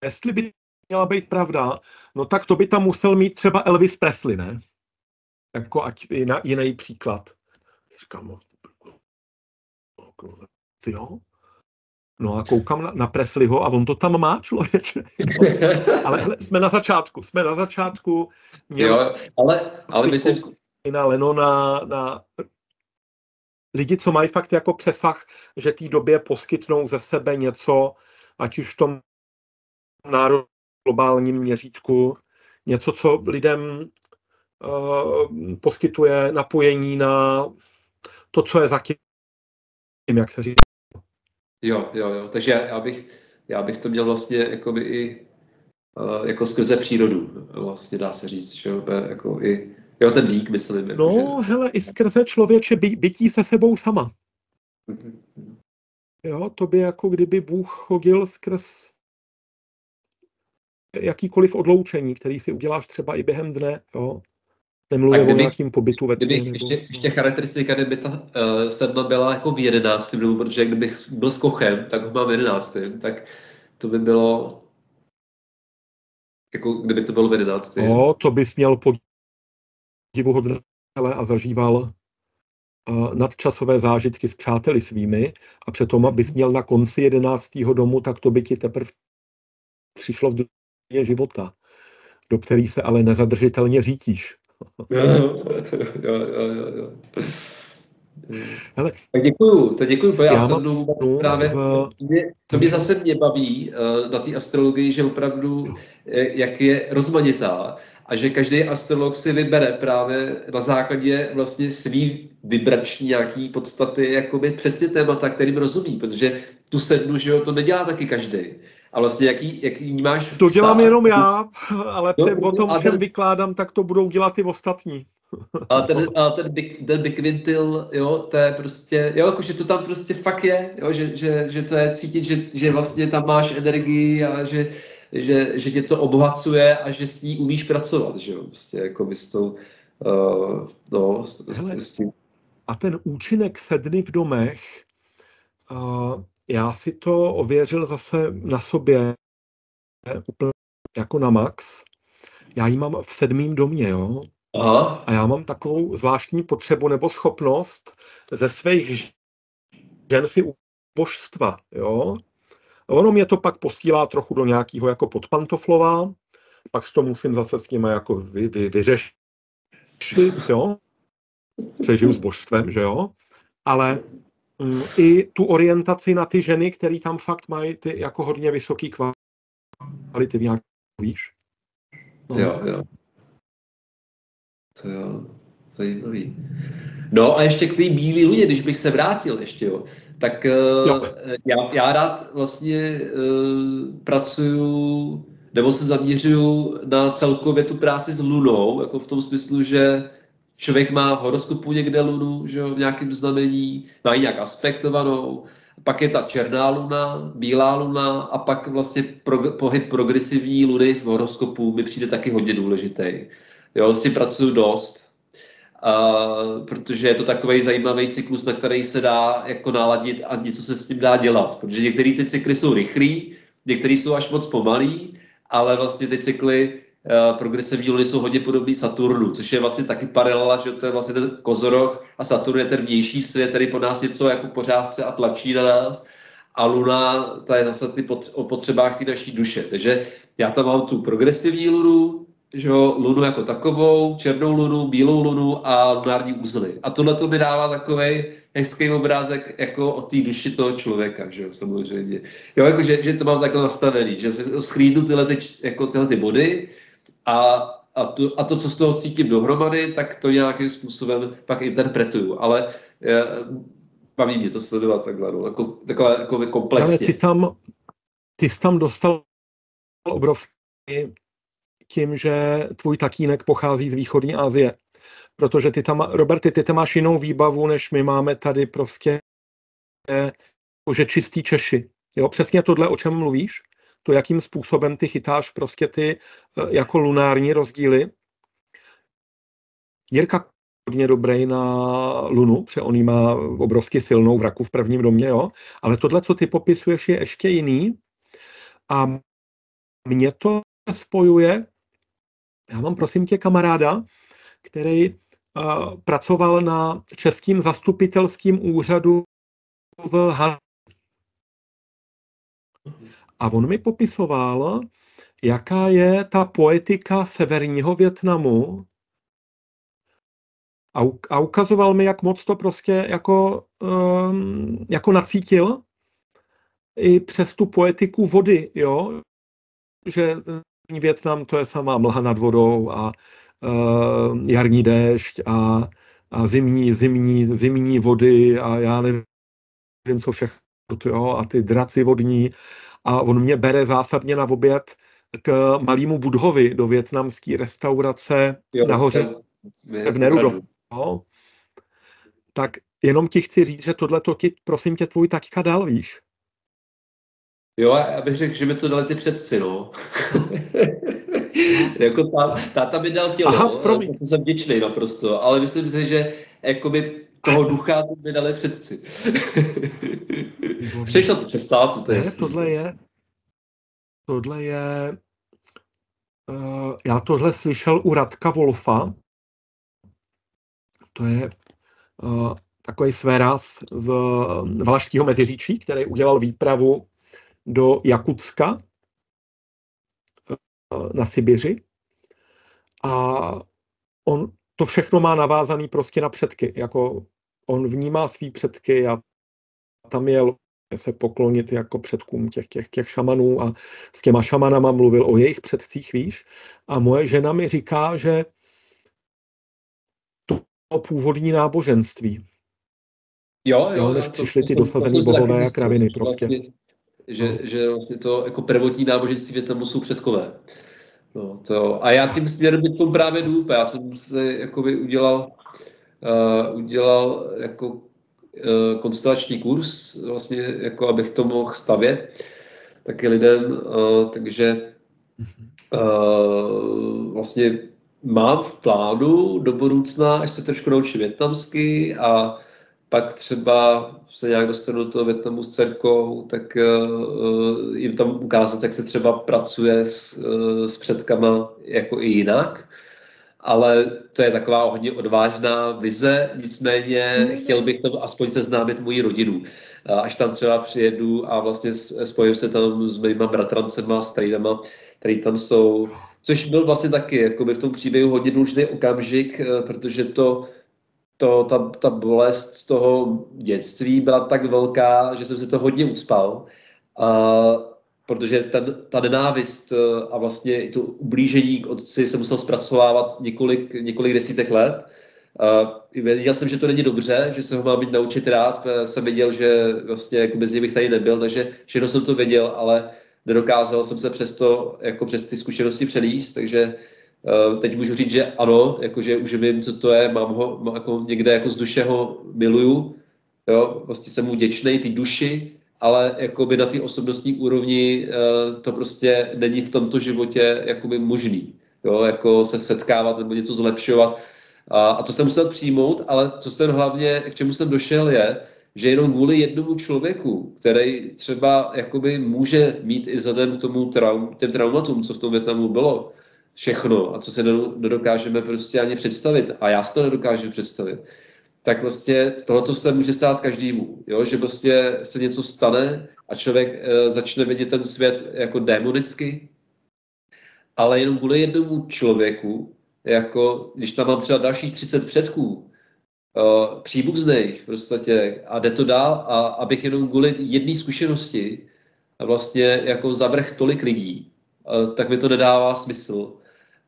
jestli by měla být pravda, no tak to by tam musel mít třeba Elvis Presley, ne? Jako ať jiná, jiný příklad. Říkám, no, jo? No a koukám na, na Presleyho a on to tam má, člověče. ale hele, jsme na začátku, jsme na začátku. Měl jo, ale, ale myslím si... Na Lenona, na lidi, co mají fakt jako přesah, že té době poskytnou ze sebe něco, ať už v tom národ globálním měřítku, něco, co lidem uh, poskytuje napojení na to, co je za tím, jak se říká. Jo, jo, jo. Takže já bych, já bych to měl vlastně jakoby i uh, jako skrze přírodu, vlastně dá se říct, že jako i, jo, ten dík, myslím. Jako, no, že... hele, i skrze člověče by, bytí se sebou sama. Mm-hmm. Jo, to by jako kdyby Bůh chodil skrz jakýkoliv odloučení, který si uděláš třeba i během dne, jo. Nemluvím kdyby, o nějakým pobytu ve kdyby, nebo, ještě, ještě charakteristika, kdyby ta uh, sedma byla jako v jedenáctém dobu, protože kdybych byl s kochem, tak ho mám v jedenáctém, tak to by bylo jako kdyby to bylo v jedenáctém. No, to bys měl podivuhodné a zažíval uh, nadčasové zážitky s přáteli svými a přitom bys měl na konci jedenáctého domu, tak to by ti teprve přišlo v života, do který se ale nezadržitelně řítíš. jo, jo, jo, jo. Hele, tak děkuju, to děkuju, já, já jsem právě, v... to, mě, to mě zase mě baví uh, na té astrologii, že opravdu, eh, jak je rozmanitá a že každý astrolog si vybere právě na základě vlastně svý vibrační nějaký podstaty, jakoby přesně témata, kterým rozumí, protože tu sednu, že jo, to nedělá taky každý. A vlastně jaký, jaký máš To dělám jenom já, ale no, o tom všem ten... vykládám, tak to budou dělat i ostatní. A ten, a ten, big, ten big vintil, jo, to je prostě, jo, jakože to tam prostě fakt je, jo, že, že, že to je cítit, že, že vlastně tam máš energii a že, že, že tě to obohacuje a že s ní umíš pracovat, že jo, prostě jako by s tou, uh, no, s, Hele, s tím. A ten účinek sedny v domech, uh, já si to ověřil zase na sobě úplně jako na max. Já ji mám v sedmém domě, jo. Aha. A já mám takovou zvláštní potřebu nebo schopnost ze svých žen si božstva, jo. Ono mě to pak posílá trochu do nějakého jako podpantoflova, pak to musím zase s nimi jako vy, vy, vyřešit, jo. Přežiju s božstvem, že jo. Ale i tu orientaci na ty ženy, které tam fakt mají ty jako hodně vysoký kvality, nějak víš. No. Jo, jo. To jo, zajímavý. No a ještě k té bílé luni, když bych se vrátil ještě, jo, tak uh, já, já rád vlastně uh, pracuju nebo se zaměřuju na celkově tu práci s lunou, jako v tom smyslu, že člověk má v horoskopu někde lunu, že jo, v nějakém znamení, má ji nějak aspektovanou, pak je ta černá luna, bílá luna a pak vlastně pro, pohyb progresivní luny v horoskopu mi přijde taky hodně důležitý. Jo, si pracuju dost, a, protože je to takový zajímavý cyklus, na který se dá jako naladit a něco se s tím dá dělat. Protože některé ty cykly jsou rychlý, některé jsou až moc pomalý, ale vlastně ty cykly progresivní luny jsou hodně podobný Saturnu, což je vlastně taky paralela, že to je vlastně ten kozoroch a Saturn je ten vnější svět, který po nás něco jako pořádce a tlačí na nás a Luna, ta je zase ty pot, o potřebách té naší duše. Takže já tam mám tu progresivní lunu, že jo, lunu jako takovou, černou lunu, bílou lunu a lunární uzly. A tohle to mi dává takový hezký obrázek jako o té duši toho člověka, že jo, samozřejmě. Jo, jako, že, to mám takhle nastavený, že se tyhle, ty, jako tyhle ty body a, a, to, a to, co z toho cítím dohromady, tak to nějakým způsobem pak interpretuju. Ale je, baví mě to sledovat takhle, no, jako, takhle jako komplexně. Ale ty tam, ty jsi tam dostal obrovský tím, že tvůj tatínek pochází z východní Asie. Protože ty tam, Roberty, ty tam máš jinou výbavu, než my máme tady prostě, že čistý Češi. Jo, přesně tohle, o čem mluvíš, to, jakým způsobem ty chytáš prostě ty eh, jako lunární rozdíly. Jirka hodně dobrý na Lunu, protože on má obrovsky silnou vraku v prvním domě, jo. Ale tohle, co ty popisuješ, je ještě jiný. A mě to spojuje já mám prosím tě kamaráda, který uh, pracoval na českým zastupitelským úřadu v Han. A on mi popisoval, jaká je ta poetika severního Větnamu a, ukazoval mi, jak moc to prostě jako, um, jako nacítil i přes tu poetiku vody, jo, že Větnam to je samá mlha nad vodou a uh, jarní déšť a, a zimní, zimní, zimní vody a já nevím, co všechno, jo, a ty draci vodní. A on mě bere zásadně na oběd k malýmu Budhovi do větnamské restaurace jo, nahoře v Nerudo. No. Tak jenom ti chci říct, že tohle to ti, prosím tě, tvůj taťka dal, víš. Jo, já bych řekl, že mi to dali ty předci, no. jako tá, táta mi dal tělo, Aha, promiň. to jsem vděčný naprosto, ale myslím si, že jakoby toho ducha mi dali předci. Přišlo to přes tátu, to je ne, tohle je, tohle je, uh, já tohle slyšel u Radka Wolfa, to je uh, takový svéraz z Valašského Meziříčí, který udělal výpravu do Jakutska eh, na Sibiři. A on to všechno má navázaný prostě na předky. Jako on vnímá svý předky a tam jel se poklonit jako předkům těch, těch, těch šamanů a s těma šamanama mluvil o jejich předcích, víš. A moje žena mi říká, že to původní náboženství. Jo, jo, jo než přišly ty dosazený bohové a kraviny prostě. Vlastně že, no. že vlastně to jako prvotní náboženství Větnamu jsou předkové. No, to, a já tím směrem tom právě jdu, já jsem se jakoby udělal, uh, udělal jako uh, konstelační kurz, vlastně jako abych to mohl stavět taky lidem, uh, takže uh, vlastně mám v plánu do budoucna, až se trošku naučím větnamsky a pak třeba se nějak dostanu do toho Větnamu s dcerkou, tak uh, jim tam ukázat, jak se třeba pracuje s, uh, s předkama jako i jinak. Ale to je taková hodně odvážná vize, nicméně mm. chtěl bych tam aspoň seznámit moji rodinu. Až tam třeba přijedu a vlastně spojím se tam s mýma bratrancema, s trýdama, který tam jsou, což byl vlastně taky jakoby v tom příběhu hodně důležitý okamžik, protože to to, ta, ta bolest z toho dětství byla tak velká, že jsem si to hodně ucpal. A, protože ten, ta nenávist e, a vlastně i to ublížení k otci se musel zpracovávat několik, několik desítek let. Uh, věděl jsem, že to není dobře, že se ho mám být naučit rád, jsem věděl, že vlastně jako bez něj bych tady nebyl, takže všechno jsem to věděl, ale nedokázal jsem se přesto jako přes ty zkušenosti přelíst, takže uh, teď můžu říct, že ano, jakože už vím, co to je, mám ho mám jako někde jako z duše ho miluju, jo, vlastně jsem mu vděčný, ty duši, ale jakoby na té osobnostní úrovni uh, to prostě není v tomto životě jakoby možný, jo, jako se setkávat nebo něco zlepšovat, a, a to jsem musel přijmout, ale co jsem hlavně, k čemu jsem došel, je, že jenom kvůli jednomu člověku, který třeba jakoby může mít i vzhledem k tomu traum, těm traumatům, co v tom Větnamu bylo, všechno a co se nedokážeme prostě ani představit, a já si to nedokážu představit, tak prostě tohleto se může stát každému, jo? že prostě se něco stane a člověk e, začne vidět ten svět jako démonicky, ale jenom kvůli jednomu člověku jako když tam mám třeba dalších 30 předků, uh, příbuzných v podstatě a jde to dál a abych jenom kvůli jedné zkušenosti vlastně jako zavrh tolik lidí, tak mi to nedává smysl.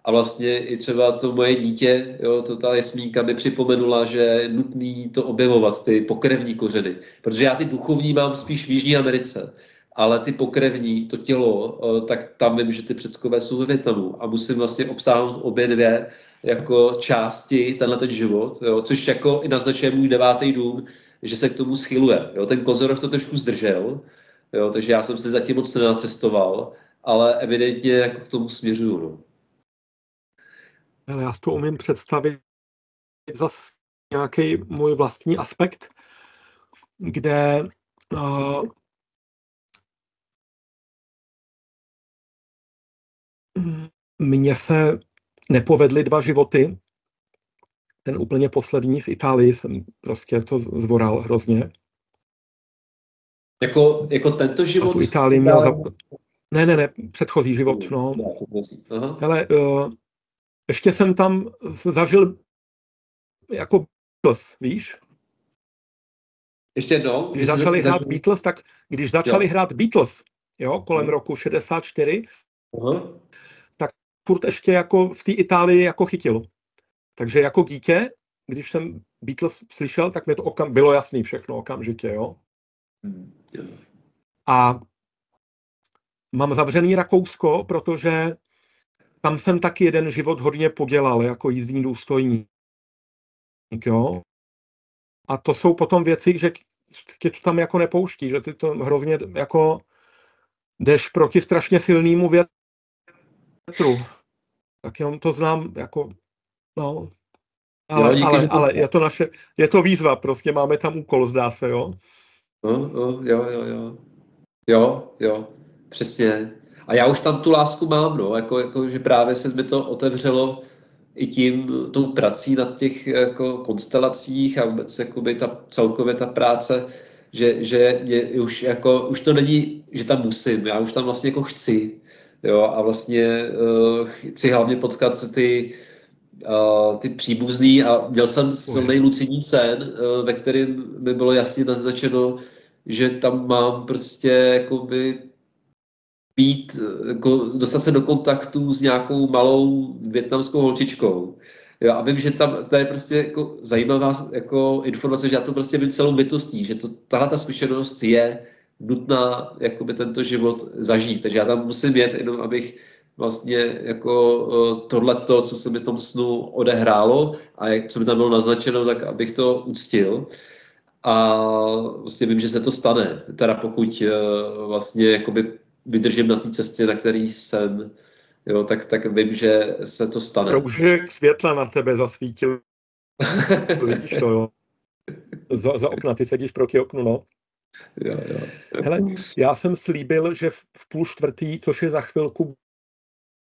A vlastně i třeba to moje dítě, jo, to ta jesmínka mi připomenula, že je nutný to objevovat, ty pokrevní kořeny. Protože já ty duchovní mám spíš v Jižní Americe ale ty pokrevní, to tělo, eh, tak tam vím, že ty předkové jsou ve Větnamu a musím vlastně obsáhnout obě dvě jako části tenhle ten život, jo, což jako i naznačuje můj devátý dům, že se k tomu schyluje. Jo. Ten Kozorov to trošku zdržel, jo, takže já jsem si zatím moc nenacestoval, ale evidentně jako k tomu směřuju. No. Já si to umím představit zase nějaký můj vlastní aspekt, kde uh, mně se nepovedly dva životy. Ten úplně poslední v Itálii jsem prostě to zvoral hrozně. Jako, jako tento život? A tu Itálii měl za... Ne, ne, ne, předchozí život, no. Aha. Ale uh, ještě jsem tam zažil jako Beatles, víš? Ještě jednou? Když začali hrát Beatles, tak když začali jo. hrát Beatles, jo, kolem roku 64, Aha furt ještě jako v té Itálii jako chytil. Takže jako dítě, když jsem Beatles slyšel, tak mi to okam, bylo jasný všechno okamžitě, jo. A mám zavřený Rakousko, protože tam jsem taky jeden život hodně podělal jako jízdní důstojník, jo. A to jsou potom věci, že tě to tam jako nepouští, že ty to hrozně jako jdeš proti strašně silnému větru tak já to znám jako, no, ale, jo, díky, ale, ale je to naše, je to výzva, prostě máme tam úkol, zdá se, jo? No, no, jo, jo, jo. Jo, jo, přesně. A já už tam tu lásku mám, no, jako, jako že právě se mi to otevřelo i tím, tou prací na těch jako, konstelacích a vůbec jakoby, ta, celkově ta práce, že, že je, už, jako, už to není, že tam musím, já už tam vlastně jako chci. Jo, a vlastně uh, chci hlavně potkat ty, uh, ty příbuzný a měl jsem silný lucidní sen, uh, ve kterém mi bylo jasně naznačeno, že tam mám prostě jakoby být, jako dostat se do kontaktu s nějakou malou větnamskou holčičkou. Jo, a vím, že tam to je prostě jako zajímavá jako informace, že já to prostě vím celou bytostí, že to, tahle ta zkušenost je nutná jakoby tento život zažít. Takže já tam musím jet, jenom abych vlastně jako eh, tohleto, co se mi v tom snu odehrálo a jak, co mi tam bylo naznačeno, tak abych to uctil. A vlastně vím, že se to stane, teda pokud eh, vlastně jakoby vydržím na té cestě, na který jsem, jo, tak, tak vím, že se to stane. Proužek světla na tebe zasvítil. Vidíš to, jo. Za, za okna, ty sedíš proti oknu, no. Jo, jo. Hele, já jsem slíbil, že v, v půl čtvrtý, což je za chvilku,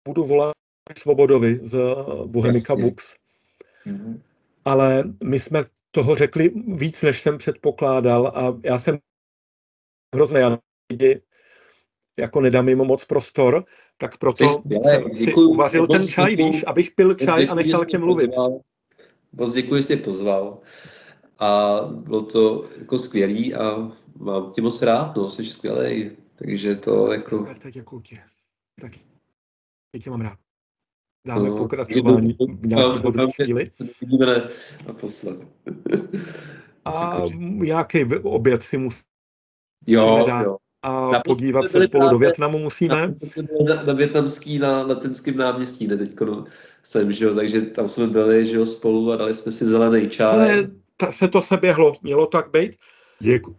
budu volat Svobodovi z Bohemika Jasně. Books. Mm-hmm. Ale my jsme toho řekli víc, než jsem předpokládal a já jsem hrozný, já lidi jako nedám jim moc prostor, tak proto Přesně, jsem děkuju, si uvařil ten čaj, víš, abych pil čaj a nechal tě mluvit. Moc děkuji, že jsi pozval a bylo to jako skvělý a mám tě moc rád, no, jsi skvělý, takže to jako... Tak děkuji tě. Tak tě mám rád. dáme no, pokračování v nějaký hodné chvíli. Vidíme naposled. A nějaký oběd si musíme jo, dát. Jo. A na podívat se spolu do Větnamu musíme. Na, na větnamský, na latinském náměstí, ne teď no, jsem, že jo, takže tam jsme byli, že jo, spolu a dali jsme si zelený čaj. Ale ta, se to se běhlo, mělo tak být. Děkuji.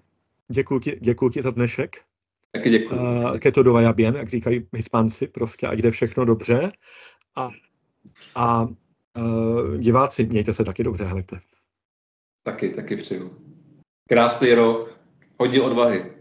Děkuji ti, děkuji ti za dnešek. Taky děkuji. Uh, que todo vaya bien, jak říkají hispánci, prostě a jde všechno dobře. A, a uh, diváci, mějte se taky dobře, helejte. Taky, taky přeju. Krásný rok, hodně odvahy.